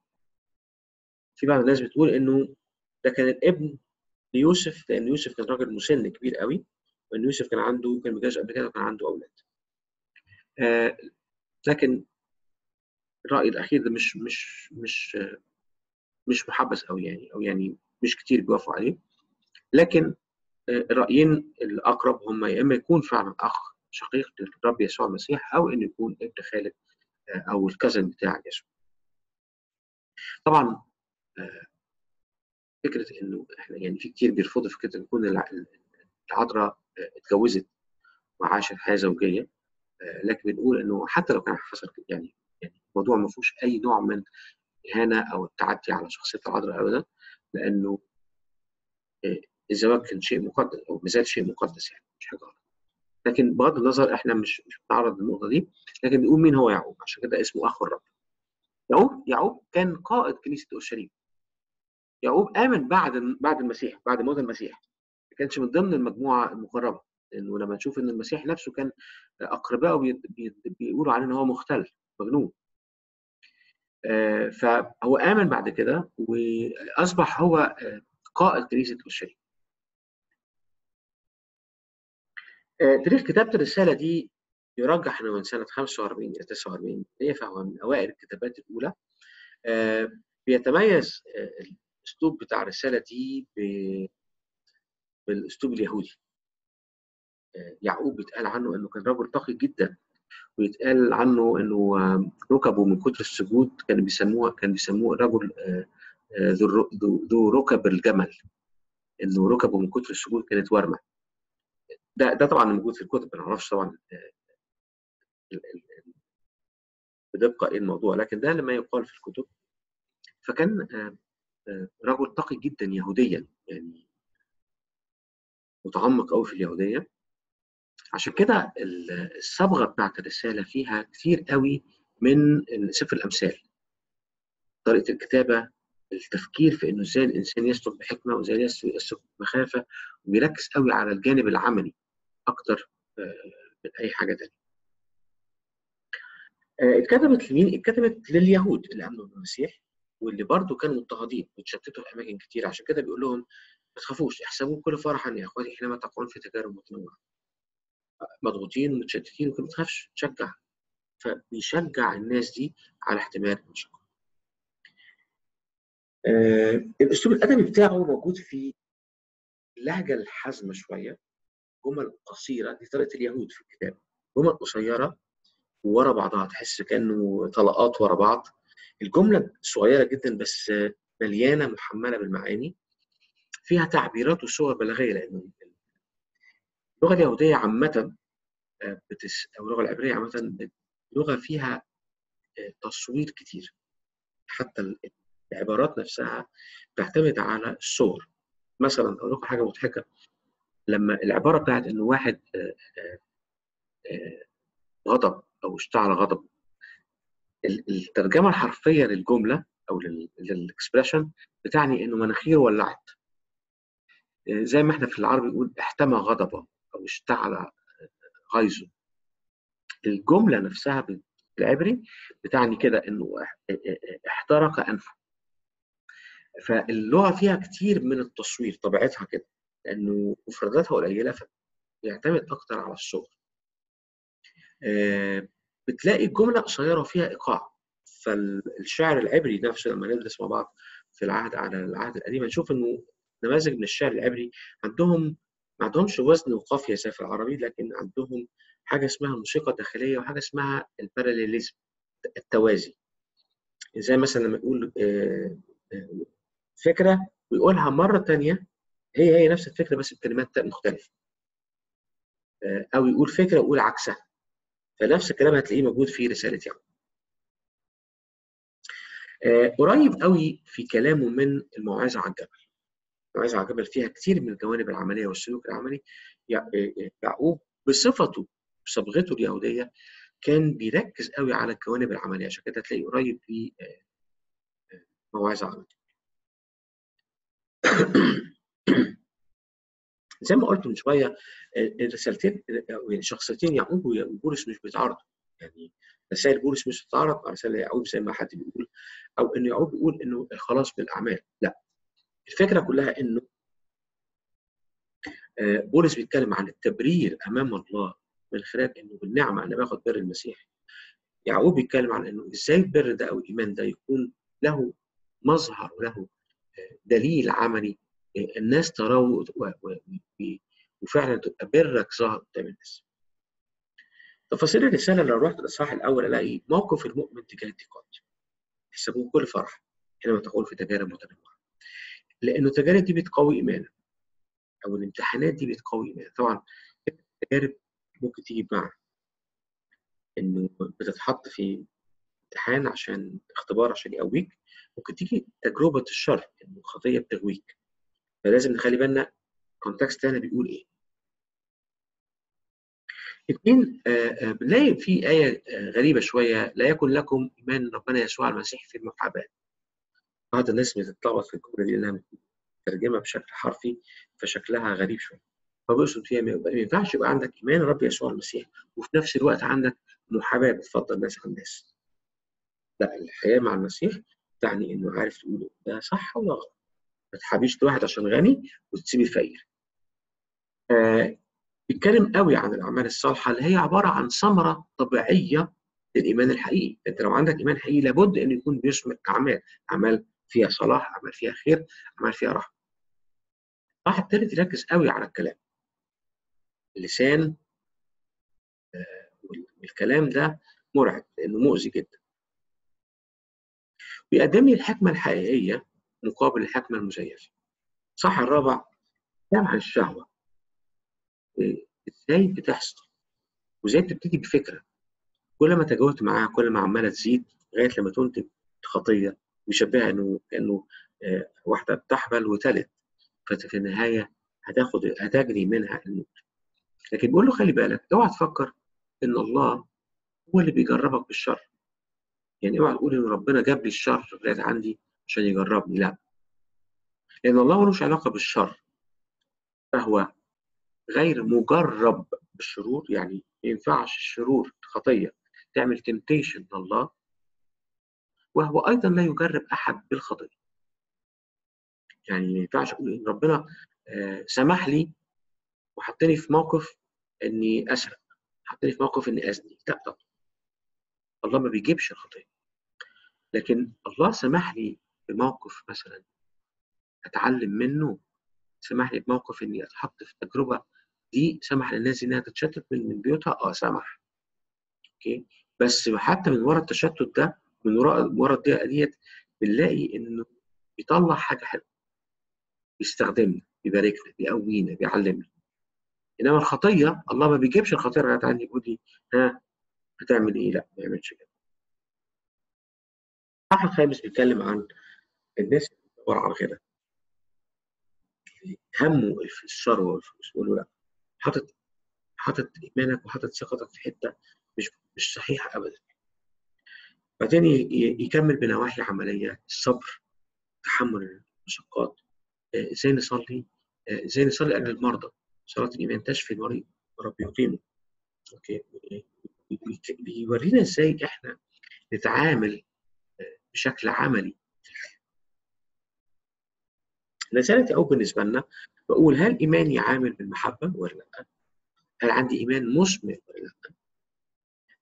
Speaker 1: في بعض الناس بتقول إنه ده كان الابن ليوسف لأن يوسف كان راجل مسن كبير قوي وإن يوسف كان عنده كان متجوز قبل كده وكان عنده أولاد آه لكن الرأي الأخير ده مش مش مش مش محبس قوي يعني أو يعني مش كتير بيوافقوا عليه لكن الرأيين الأقرب هم يا إما يكون فعلا أخ شقيق للرب يسوع المسيح أو إنه يكون ابن خالد أو الكزن بتاع يسوع. طبعا فكرة إنه إحنا يعني في كتير بيرفضوا فكرة إن يكون العذراء اتجوزت وعاشت حياة زوجية لكن بنقول إنه حتى لو كان حصل يعني يعني الموضوع ما فيهوش أي نوع من الاهانه أو التعدي على شخصية العذراء ابدا لأنه الزواج كان شيء مقدس أو مازال شيء مقدس يعني مش حاجة غلط. لكن بغض النظر إحنا مش مش بنتعرض للنقطة دي لكن بنقول مين هو يعقوب؟ عشان كده اسمه اخو الرب. يعقوب يعقوب كان قائد كنيسة أورشليم. يعقوب آمن بعد بعد المسيح بعد موت المسيح. ما كانش من ضمن المجموعة المقربة. لأنه لما نشوف إن المسيح نفسه كان بي بيقولوا عليه إن هو مختل مجنون. آه فهو آمن بعد كده وأصبح هو آه قائد كنيسة أورشليم. تاريخ كتابة الرسالة دي يرجح إنه من سنة 45 إلى 49 هي فهو من أوائل الكتابات الأولى. بيتميز الأسلوب بتاع الرسالة دي بالأسلوب اليهودي. يعقوب بيتقال عنه إنه كان رجل تقي جدا ويتقال عنه إنه ركبه من كتر السجود كانوا بيسموه كان بيسموه رجل ذو ركب الجمل. إنه ركبه من كتر السجود كانت ورمة. ده ده طبعا موجود في الكتب ما نعرفش طبعا بدقة إيه الموضوع لكن ده لما يقال في الكتب. فكان رجل تقي جدا يهوديا يعني متعمق قوي في اليهودية. عشان كده الصبغة بتاعت الرسالة فيها كتير قوي من سفر الأمثال. طريقة الكتابة التفكير في إنه إزاي الإنسان يسلك بحكمة وإزاي يسلك بمخافة وبيركز قوي على الجانب العملي أكتر من أي حاجة تانية. آه، اتكتبت لمين؟ اتكتبت لليهود اللي امنوا بالمسيح واللي برضه كانوا مضطهدين وتشتتوا في أماكن كتير عشان كده بيقول لهم ما تخافوش احسبوا كل فرحا يا اخواتي حينما تقعون في تجارب متنوعة. مضغوطين ومتشتتين وكل ما تخافش تشجع فبيشجع الناس دي على احتمال المشقه. آه الأسلوب الأدبي بتاعه موجود في اللهجة الحازمة شوية جمل قصيرة دي طريقة اليهود في الكتاب. جمل قصيرة ورا بعضها تحس كأنه طلقات ورا بعض. الجملة صغيرة جدا بس مليانة محملة بالمعاني. فيها تعبيرات وصور بلاغية لأنه اللغة اليهودية عامة بتس... أو اللغة العبرية عامة لغه فيها تصوير كتير. حتى العبارات نفسها تعتمد على الصور. مثلا أقول لكم حاجة مضحكة. لما العبارة بتاعت انه واحد غضب أو اشتعل غضب الترجمة الحرفية للجملة أو للاكسبريشن بتعني إنه مناخيره ولعت. زي ما إحنا في العربي نقول احتمى غضبه أو اشتعل غيظه. الجملة نفسها بالعبري بتعني كده إنه احترق أنفه. فاللغة فيها كتير من التصوير طبيعتها كده لأنه مفرداتها قليلة فبيعتمد أكتر على الصور بتلاقي الجمله قصيرة وفيها إيقاع. فالشعر العبري نفسه لما ندرس مع بعض في العهد على العهد القديم هنشوف إنه نماذج من الشعر العبري عندهم ما عندهمش وزن وقافيه زي في العربي لكن عندهم حاجة اسمها موسيقى داخلية وحاجة اسمها الباراليليزم التوازي. زي مثلا لما يقول فكرة ويقولها مرة ثانية هي هي نفس الفكرة بس بكلمات مختلفة. أو يقول فكرة ويقول عكسها. فنفس الكلام هتلاقيه موجود في رسالة يعقوب. قريب قوي في كلامه من الموعظه على الجبل. الموعظه على الجبل فيها كتير من الجوانب العملية والسلوك العملي. يعقوب بصفته بصبغته اليهودية كان بيركز قوي على الجوانب العملية. عشان كده تلاقي قريب في موعظه على الجبل. زي ما قلت من شوية الرسالتين يعني شخصيتين يعقوب وبولس مش بيتعارضوا. يعني رسائل بولس مش بتتعارض مع رسائل يعقوب زي ما حد بيقول أو إن يعقوب بيقول إنه الخلاص بالأعمال. لا. الفكرة كلها إنه بولس بيتكلم عن التبرير أمام الله من خلال إنه بالنعمة أنا باخد بر المسيح. يعقوب بيتكلم عن إنه إزاي البر ده أو الإيمان ده يكون له مظهر وله دليل عملي الناس تراه وفعلا تبقى برك ظاهر قدام الناس. تفاصيل الرسالة لو رحت الاصحاح الأول ألاقي موقف المؤمن تجاه الضيقات. يحسبوه كل فرح حينما تقول في تجارب متنوعة. لأنه التجارب دي بتقوي إيمانك. أو الامتحانات دي بتقوي إيمانك. طبعا التجارب ممكن تيجي بمعنى إنه بتتحط في امتحان عشان اختبار عشان يقويك ممكن تيجي تجربة الشر إنه الخطيه بتغويك فلازم نخلي بالنا كونتكست تاني بيقول إيه. اثنين بنلاقي في آية غريبة شوية. لا يكن لكم إيمان ربنا يسوع المسيح في المحاباة بعض الناس بتتلخبط في الجملة دي لأنها مترجمة بشكل حرفي فشكلها غريب شوية. فبيقصد فيها ما ينفعش يبقى عندك إيمان رب يسوع المسيح وفي نفس الوقت عندك محاباة بتفضل الناس عن الناس. لا الحياة مع المسيح تعني إنه عارف تقول ده صح ولا غلط. ما تحابيش واحد عشان غني وتسيب الفقير. آه بيتكلم قوي عن الأعمال الصالحة اللي هي عبارة عن ثمرة طبيعية للإيمان الحقيقي، أنت لو عندك إيمان حقيقي لابد إنه يكون بيشمل أعمال، أعمال فيها صلاح، أعمال فيها خير، أعمال فيها رحمة. واحد تالت يركز قوي على الكلام. اللسان آه والكلام ده مرعب لأنه مؤذي جدا. بيقدم لي الحكمة الحقيقية مقابل الحكمة المزيفة. صح الرابع عن الشهوة. إزاي بتحصل؟ وإزاي بتبتدي بفكرة. كل ما تجاوبت معاها كل ما عمالة تزيد لغاية لما تنتج خطية ويشبهها إنه كانه آه واحدة بتحبل وتلد ففي النهاية هتاخد هتجري منها الموت. لكن بيقول له خلي بالك اوعى تفكر إن الله هو اللي بيجربك بالشر. يعني اوعى تقول إن ربنا جاب لي الشر لغايه عندي عشان يجربني. لا. لأن الله ملوش علاقة بالشر. فهو غير مجرب بالشرور يعني ما ينفعش الشرور الخطية تعمل تمتيشن لله وهو أيضا لا يجرب أحد بالخطية. يعني ما ينفعش أقول إن ربنا آه، سمح لي وحطني في موقف إني أسرق حطني في موقف إني ازني لا طبعا. الله ما بيجيبش الخطية. لكن الله سمح لي بموقف مثلا أتعلم منه سمح لي بموقف إني أتحط في تجربة دي سمح للناس إنها تتشتت من من بيوتها؟ آه سمح. أوكي؟ بس حتى من وراء التشتت ده من وراء ورا الضيقة ديت بنلاقي إنه بيطلع حاجة حلوة. بيستخدمنا بيباركنا بيقوينا بيعلمنا. إنما الخطية الله ما بيجيبش الخطية اللي عندي يقول لي ها؟ هتعمل إيه؟ لا ما يعملش كده. الصح الخامس بيتكلم عن الناس بتدور على الغنى. همه في الثروه والفلوس يقول له لا حاطط حاطط إيمانك وحاطط ثقتك في حتة مش مش صحيحة ابدا. بعدين يكمل بنواحي عملية الصبر تحمل المشقات. آه، إزاي نصلي؟ آه، إزاي نصلي؟ لاجل المرضى صلاة الإيمان تشفي المريض والرب يقيمه. okay؟ بي- بيورينا إزاي إحنا نتعامل آه، بشكل عملي. رسالتي أو بالنسبة لنا بقول هل ايماني عامل بالمحبة ولا لأ؟ هل عندي إيمان مثمر ولا لأ؟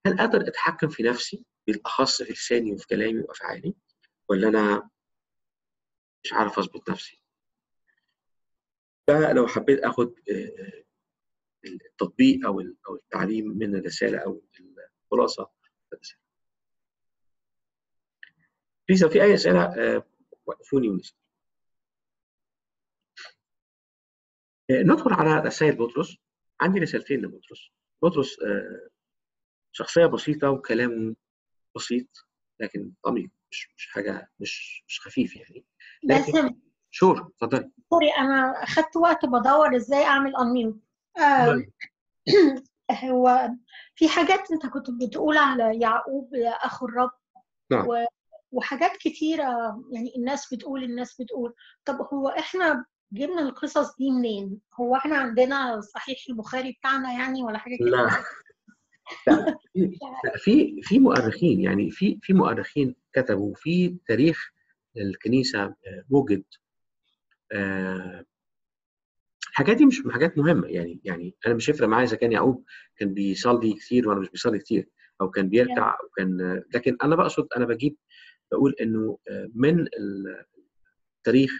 Speaker 1: هل أقدر أتحكم في نفسي بالأخص في لساني وفي كلامي وافعالي ولا أنا مش عارف أظبط نفسي؟ ده لو حبيت آخد آه، التطبيق أو ال- أو التعليم من الرسالة أو الخلاصة الرسالة. في أي أسئلة آه، وقفوني ونسأل. آه، ندخل على رسائل بطرس. عندي رسالتين لبطرس. بطرس آه، شخصية بسيطة وكلامه بسيط لكن عميق مش مش حاجة مش مش خفيف يعني. لكن شور اتفضلي
Speaker 4: سوري أنا أخدت وقت بدور إزاي أعمل انميوت
Speaker 1: اتفضلي.
Speaker 4: هو في حاجات أنت كنت بتقول على يعقوب اخو الرب
Speaker 1: نعم.
Speaker 4: وحاجات كتيرة يعني الناس بتقول الناس بتقول. طب هو إحنا جبنا القصص دي منين؟ هو إحنا عندنا صحيح البخاري بتاعنا يعني ولا حاجة كده؟
Speaker 1: لا في في مؤرخين يعني في في مؤرخين كتبوا في تاريخ الكنيسة آه، وجد آه، الحاجات دي مش حاجات مهمة يعني يعني أنا مش هيفرق معايا إذا كان يعقوب كان بيصلي كتير ولا مش بيصلي كتير أو كان بيركع أو كان لكن أنا بقصد أنا بجيب بقول إنه آه، من التاريخ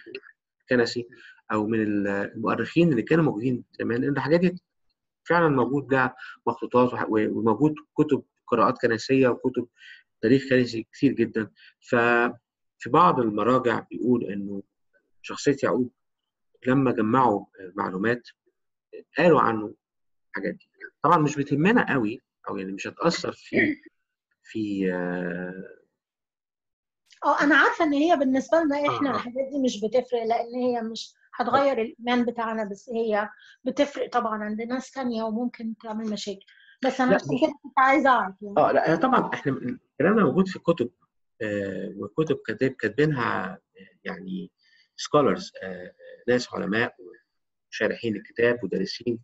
Speaker 1: الكنسي أو من المؤرخين اللي كانوا موجودين زمان إن الحاجات دي فعلا موجود لها مخطوطات وموجود كتب قراءات كنسية وكتب تاريخ كنسي كتير جدا ففي بعض المراجع بيقول إنه شخصية يعقوب لما جمعوا معلومات قالوا عنه الحاجات دي طبعا مش بتهمنا قوي أو يعني مش هتأثر في في آه
Speaker 4: أنا عارفة إن هي بالنسبة لنا إحنا
Speaker 1: آه.
Speaker 4: الحاجات دي مش بتفرق لأن هي مش هتغير الإيمان بتاعنا بس هي بتفرق طبعا عند ناس تانية وممكن تعمل مشاكل. بس
Speaker 1: أنا
Speaker 4: عشان كده كنت عايزة أعرف يعني.
Speaker 1: آه لا طبعا إحنا كلامنا موجود في كتب آه وكتب كاتب كاتبينها آه، يعني scholars آه ناس علماء وشارحين الكتاب ودارسين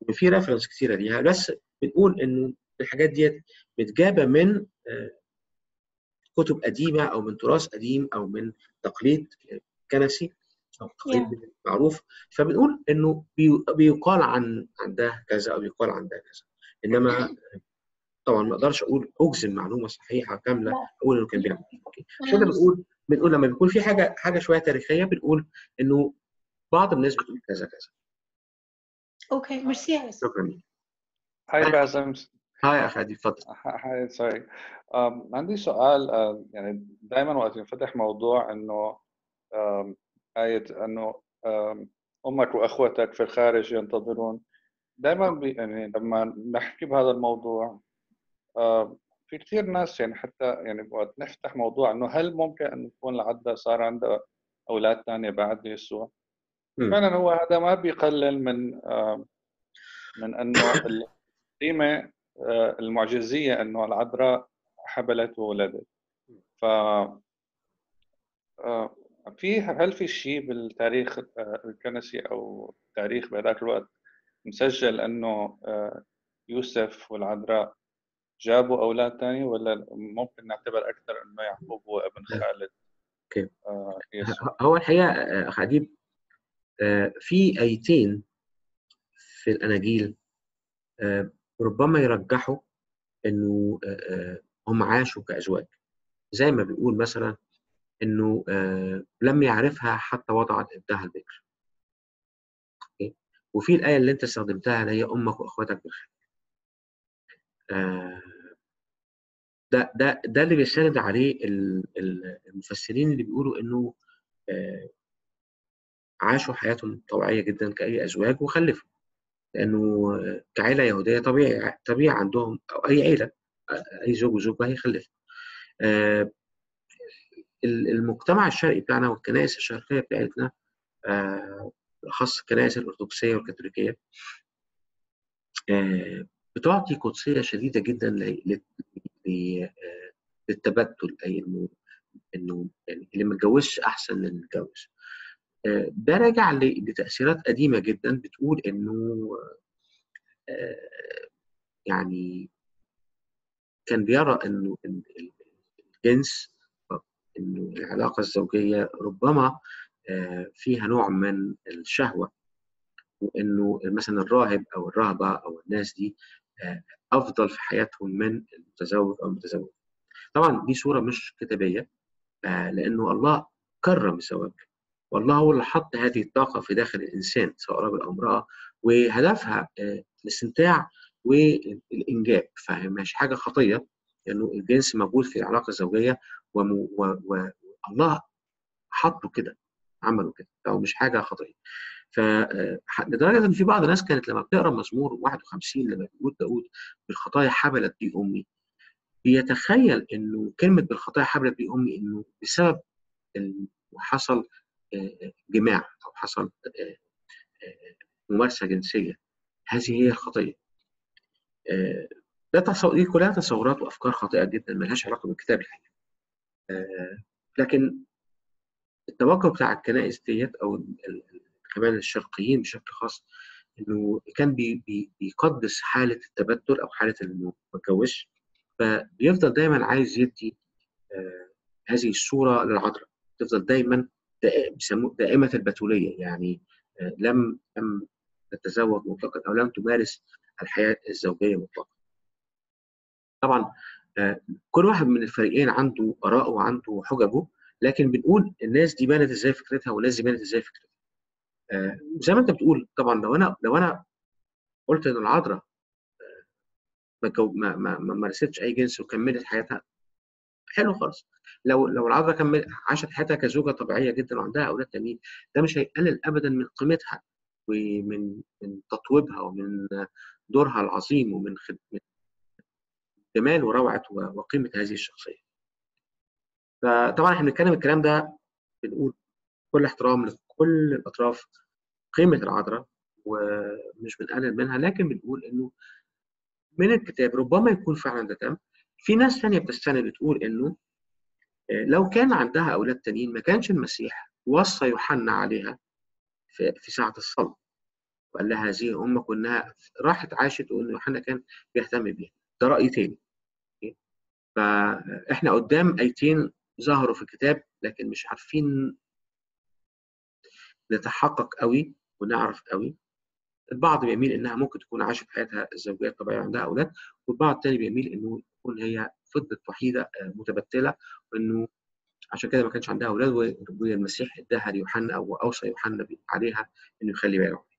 Speaker 1: وفي reference كثيره ليها. بس بنقول انه الحاجات ديت متجابة من آه كتب قديمة أو من تراث قديم أو من تقليد كنسي. أو تقليد
Speaker 4: Yeah.
Speaker 1: معروف فبنقول إنه بي- بيقال عن عن ده كذا أو يقال عن ده كذا. إنما طبعا ما أقدرش أقول أجزم معلومة صحيحة
Speaker 4: كاملة.
Speaker 1: أقول إنه كان بيعمل. okay
Speaker 4: أنا
Speaker 1: كده بنقول بنقول لما بيكون في حاجة حاجة شوية تاريخية بنقول إنه بعض الناس بتقول كذا كذا.
Speaker 4: okay merci يا
Speaker 1: شكرا. لك
Speaker 5: hi باسم
Speaker 1: hi يا أخي اتفضل.
Speaker 5: hi sorry أم، عندي سؤال أم، يعني دائما وقت ينفتح موضوع إنه آية أنه أم، أمك واخوتك في الخارج ينتظرون. دائما بي يعني لما نحكي بهذا الموضوع في كثير ناس يعني حتى يعني وقت نفتح موضوع إنه هل ممكن أن يكون العدة صار عندها أولاد ثانية بعد يسوع؟ فعلا هو هذا ما بيقلل من من أنه القيمة المعجزية أنه العذراء حبلت وولدت ف في هل في شيء بالتاريخ آه، الكنسي أو تاريخ بهذاك الوقت مسجل أنه آه، يوسف والعذراء جابوا أولاد ثاني ولا ممكن نعتبر أكثر إنه يعقوب هو ابن خالد؟
Speaker 1: أوكي.
Speaker 5: آه،
Speaker 1: هو الحقيقة آه، أخ عديب آه، في آيتين في الأناجيل آه، ربما يرجحوا إنه آه، آه، هم عاشوا كأزواج. زي ما بيقول مثلا إنه آه، لم يعرفها حتى وضعت ابنها البكر؟ وفي الآية اللي أنت استخدمتها اللي هي أمك وأخواتك بالخير. آه، ده ده ده اللي بيستند عليه ال- ال- المفسرين اللي بيقولوا إنه آه، عاشوا حياتهم طبيعية جدا كأي أزواج وخلفوا. لأنه كعيلة يهودية طبيعي طبيعي عندهم أو أي عيلة أي زوج وزوجة هيخلف ال- المجتمع الشرقي بتاعنا والكنائس الشرقية بتاعتنا آه، بالاخص الكنائس الأرثوذكسية والكاثوليكية آه، بتعطي قدسية شديدة جدا آه، للتبتل أي انه انه يعني اللي ما اتجوزش أحسن من اللي اتجوز. آه، ده راجع لتأثيرات قديمة جدا بتقول إنه آه، يعني كان بيرى إنه الجنس انه العلاقة الزوجية ربما آه، فيها نوع من الشهوة وإنه مثلا الراهب أو الراهبه أو الناس دي آه، أفضل في حياتهم من المتزوج أو المتزوج. طبعا دي صورة مش كتابية آه، لأنه الله كرم الزواج والله هو اللي حط هذه الطاقة في داخل الإنسان سواء رجل أو امرأة وهدفها الاستمتاع والإنجاب فمش حاجة خطية لأنه الجنس موجود في العلاقة الزوجية والله حطه كده عمله كده أو مش حاجة خطيه ف لدرجة إن في بعض الناس كانت لما بتقرأ مزمور 51 لما بيقول داود بالخطايا حبلت بي أمي بيتخيل إنه كلمة بالخطايا حبلت بي أمي إنه بسبب حصل آه، جماع أو حصل آه، آه، ممارسة جنسية. هذه هي الخطية. آه، ده تصور كلها تصورات وأفكار خاطئة جدا ملهاش علاقة بالكتاب الحقيقي. آه، لكن التوجه بتاع الكنائس ديت أو كمان الشرقيين بشكل خاص إنه كان بي بي بيقدس حالة التبتل أو حالة انه ما اتجوزش فبيفضل دايما عايز يدي آه هذه الصورة للعذراء تفضل دايما بيسموه دائمة البتولية يعني آه لم لم تتزوج مطلقا أو لم تمارس الحياة الزوجية مطلقا. طبعا كل واحد من الفريقين عنده آراءه وعنده حججه لكن بنقول الناس دي بانت إزاي فكرتها والناس دي بانت إزاي فكرتها. آه زي ما أنت بتقول طبعا لو أنا لو أنا قلت إن العذراء ما جو- ما ما ما مارستش أي جنس وكملت حياتها حلو خالص لو لو العذراء كمل عاشت حياتها كزوجة طبيعية جدا وعندها أولاد تانيين ده مش هيقلل ابدا من قيمتها ومن من تطويبها ومن دورها العظيم ومن خدمة جمال وروعة وقيمة هذه الشخصية. فطبعا إحنا بنتكلم الكلام ده بنقول كل احترام لكل الأطراف قيمة العذراء ومش بنقلل منها لكن بنقول إنه من الكتاب ربما يكون فعلا ده تم في ناس ثانية بتستند بتقول إنه آه، لو كان عندها أولاد تانيين ما كانش المسيح وصى يوحنا عليها في في ساعة الصلب وقال لها هذه أمك وانها راحت عاشت وان يوحنا كان بيهتم بيها ده رأي تاني؟ فإحنا قدام آيتين ظهروا في الكتاب لكن مش عارفين نتحقق قوي ونعرف قوي البعض بيميل إنها ممكن تكون عاشت حياتها الزوجية الطبيعية وعندها أولاد والبعض الثاني بيميل إنه تكون هي فضلت وحيدة آه، متبتلة وإنه عشان كده ما كانش عندها أولاد والمسيح اداها ليوحنا أو أوصى يوحنا عليها إنه يخلي باله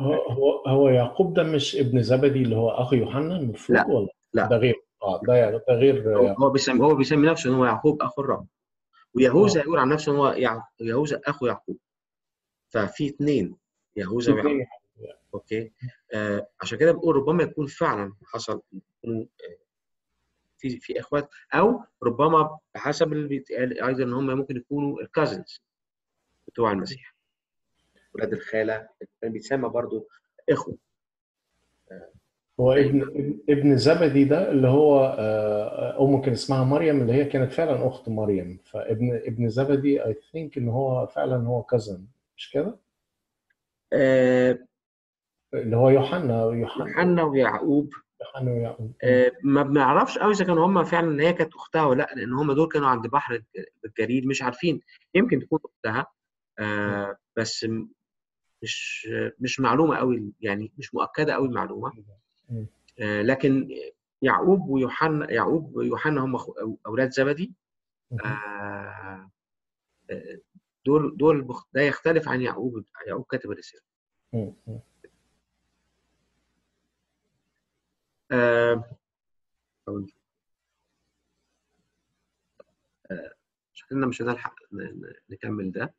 Speaker 2: هو هو هو يعقوب ده مش ابن زبدي اللي هو اخو يوحنا المفروض
Speaker 1: لا،
Speaker 2: ولا؟
Speaker 1: لا.
Speaker 2: ده غير. آه ده ده غير
Speaker 1: هو- بيسمي هو بيسمي نفسه إن هو يعقوب أخو الرب. ويهوذا يقول عن نفسه إن هو يع- يهوذا أخو يعقوب. ففي اثنين يهوذا ويعقوب. أوكي. آه عشان كده بقول ربما يكون فعلا حصل يكونوا، آه، في في إخوات أو ربما بحسب اللي بيتقال أيضا إن هم ممكن يكونوا الكازنز بتوع المسيح. ولاد الخالة كان بيتسمى برضو إخوة.
Speaker 2: هو ابن ابن- ابن زبدي ده اللي هو آه، أمه كان اسمها مريم اللي هي كانت فعلا أخت مريم. فابن ابن زبدي اي ثينك إن هو فعلا هو كازن مش كده؟
Speaker 1: آه
Speaker 2: اللي هو يوحنا يوحنا.
Speaker 1: ويعقوب.
Speaker 2: يوحنا ويعقوب.
Speaker 1: آه، ما بنعرفش قوي إذا كانوا هم فعلا هي كانت أختها ولا لأ لأن هم دول كانوا عند بحر الجليل مش عارفين. يمكن تكون أختها. آه، بس م- مش مش معلومة قوي يعني مش مؤكدة قوي
Speaker 2: المعلومة.
Speaker 1: آه، لكن يعقوب ويوحنا يعقوب ويوحنا هم أولاد زبدي. آه، آه، دول دول ده يختلف عن يعقوب يعقوب كاتب الرسالة. شكلنا مش هنلحق نكمل ده.